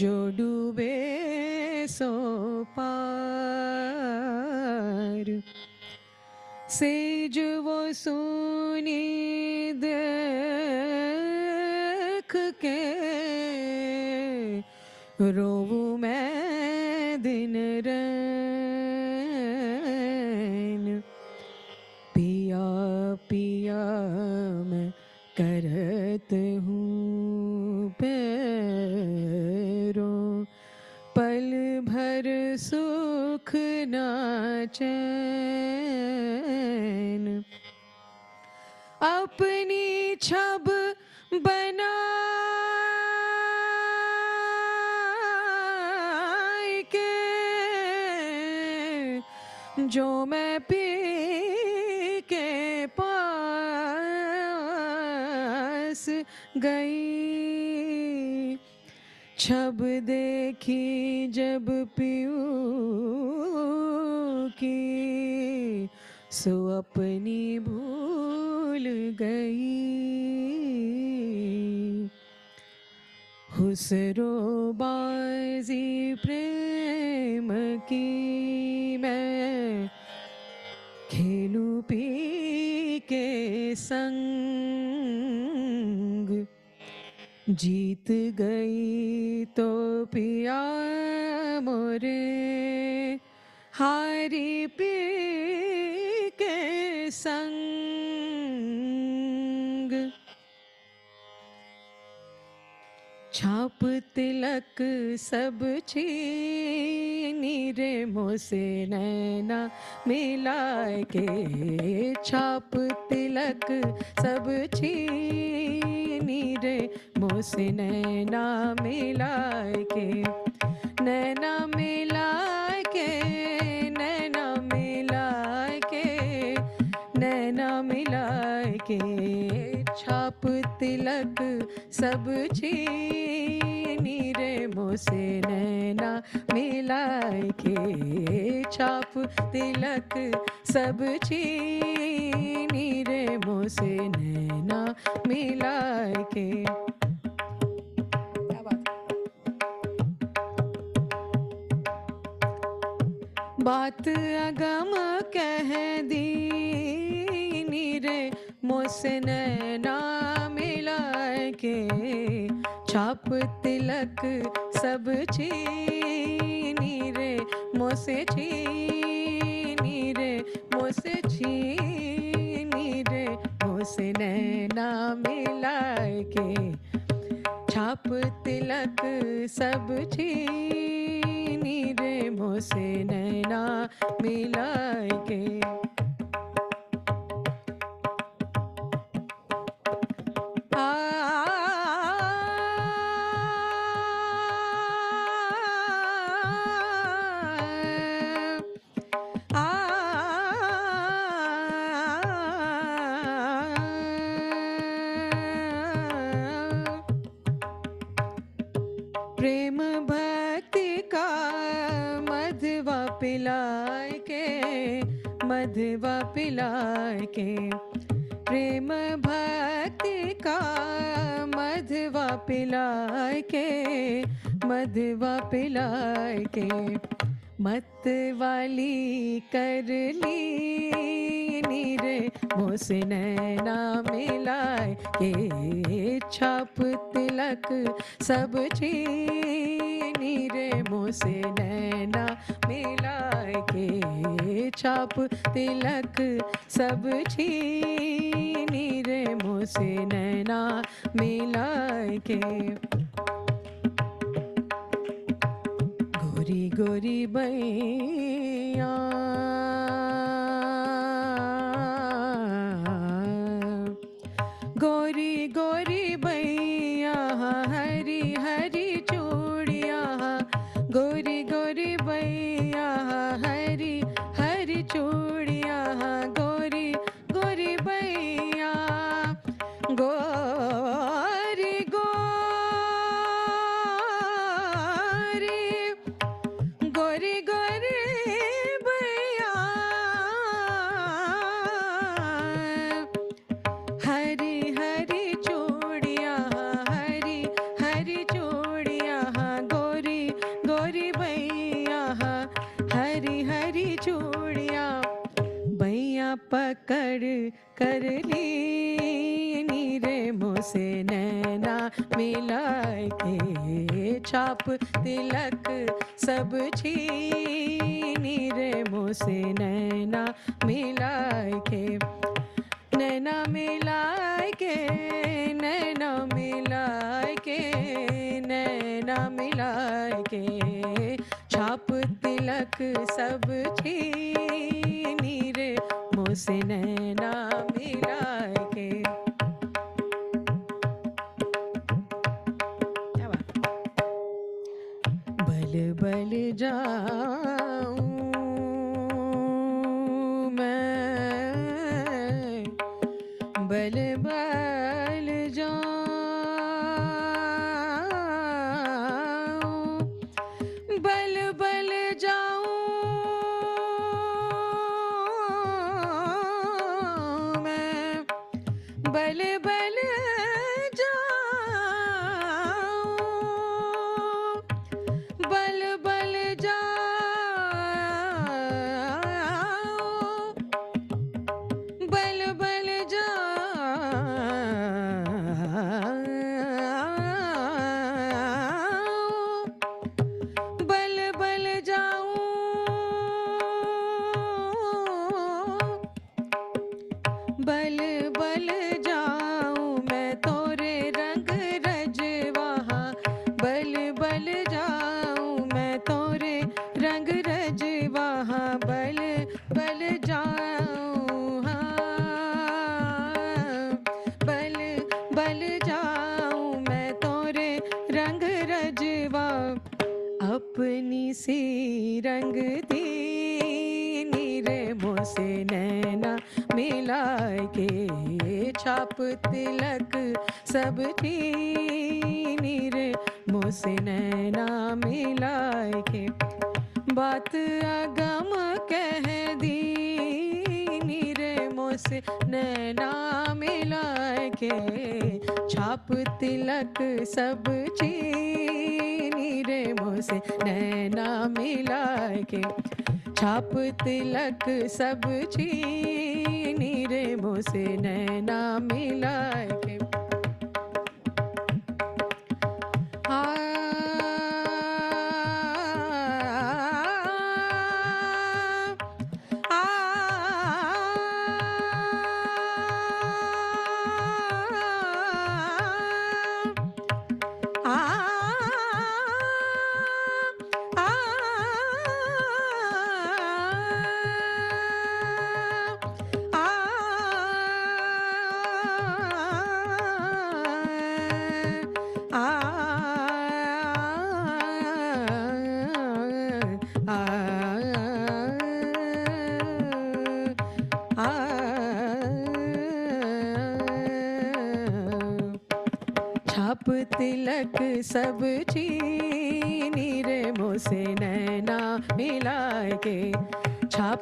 जो डूबे सो पार सेज वो सुनी करत हूँ पैरों पल भर सुख ना चैन। अपनी छब बना के जो मैं गई। छब देखी जब पीऊ की सो अपनी भूल गई। हुसरो बाजी प्रेम की मैं खेलू पी के संग। जीत गई तो पिया मोरे हारी पी के संग। छाप तिलक सब छीनी रे मोसे नैना मिला के। छाप तिलक सब छीनी रे मोसे नैना मिला के। नैना मिला के, नैना मिला के, नैना मिला के। छाप तिलक सब छीनी रे मोसे नैना मिलाए के छाप तिलक सब छीनी मोसे नैना मिलाए के। बात अगम कह दी रे मोसे नैना मिला के छाप तिलक सब छीनी रे मोसे छीनी रे मोसे छीनी रे मोसे नैना मिला के छाप तिलक सब छीनी रे मोसे नैना मिलाए के के प्रेम भक्ति का मधवा पिलाए के मधवा पिलाए के मत वाली कर ली नीरे मोसे नैना मिलाए के छाप तिलक सब छीनी मुँह से नैना मिला के छाप तिलक सब छीनी। रे मुँह से नैना मिला के गोरी गोरी बैया कर ली नीरे मोसे नैना मिलाए के छाप तिलक सब छीनी रे मोसे नैना मिलाए के नैना मिलाए के नैना मिलाए के नैना मिलाए के छाप तिलक सब छीनी रे से नैना मिला के। बल बल जा तिलक, सब चीनी रे मोसे नैना मिलाए के। बात अगम कह दी रे मोसे नैना मिलाए के। छाप तिलक, सब चीनी रे मोसे नैना मिलाए के। छाप तिलक सब छीनी रे भोसे नैना मिला के आ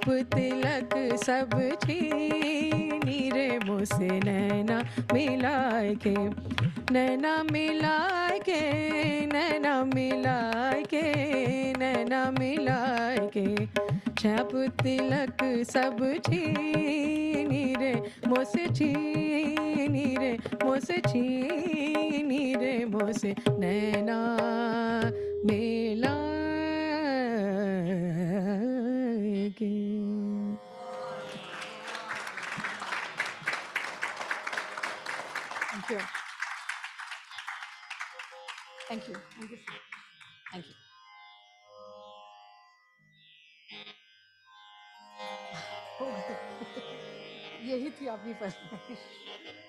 छाप तिलक सब छीनी रे मोसे नैना मिलाए के, नैना मिलाए के, नैना मिलाए के, नैना मिलाए के। छाप तिलक सब छीनी रे मोसे छीनी रे मोसे छीनी रे मोसे नैना मिला के Thank you. Thank you. Thank you. Thank you. *laughs* यही थी आपकी फरमाइश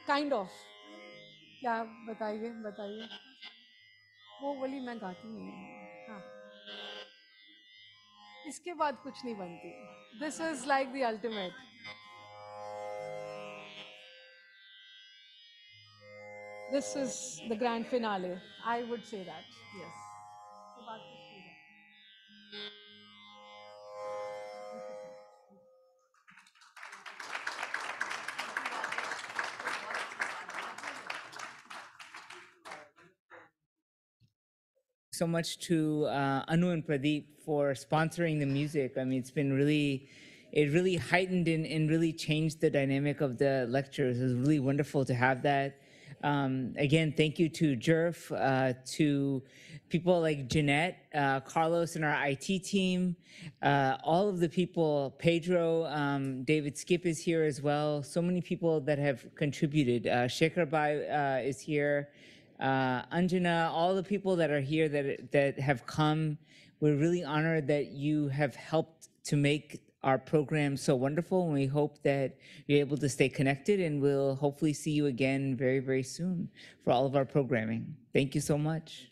काइंड ऑफ़ क्या बताइए बताइए वो बोली मैं गाती नहीं हूँ हाँ इसके बाद कुछ नहीं बनती। This is like the ultimate this is the grand finale I would say that yes so much to uh, Anu and Pradeep for sponsoring the music. I mean, it's been really, it really heightened and, and really changed the dynamic of the lectures. It was really wonderful to have that. Um, again, thank you to JERF, uh, to people like Jeanette, uh, Carlos, and our IT team, uh, all of the people, Pedro, um, David Skip is here as well. So many people that have contributed. Uh, Shekhar Bai uh, is here uh, Anjana, all the people that are here that that have come. We're really honored that you have helped to make our program so wonderful, and we hope that you're able to stay connected. And we'll hopefully see you again very, very soon for all of our programming. Thank you so much.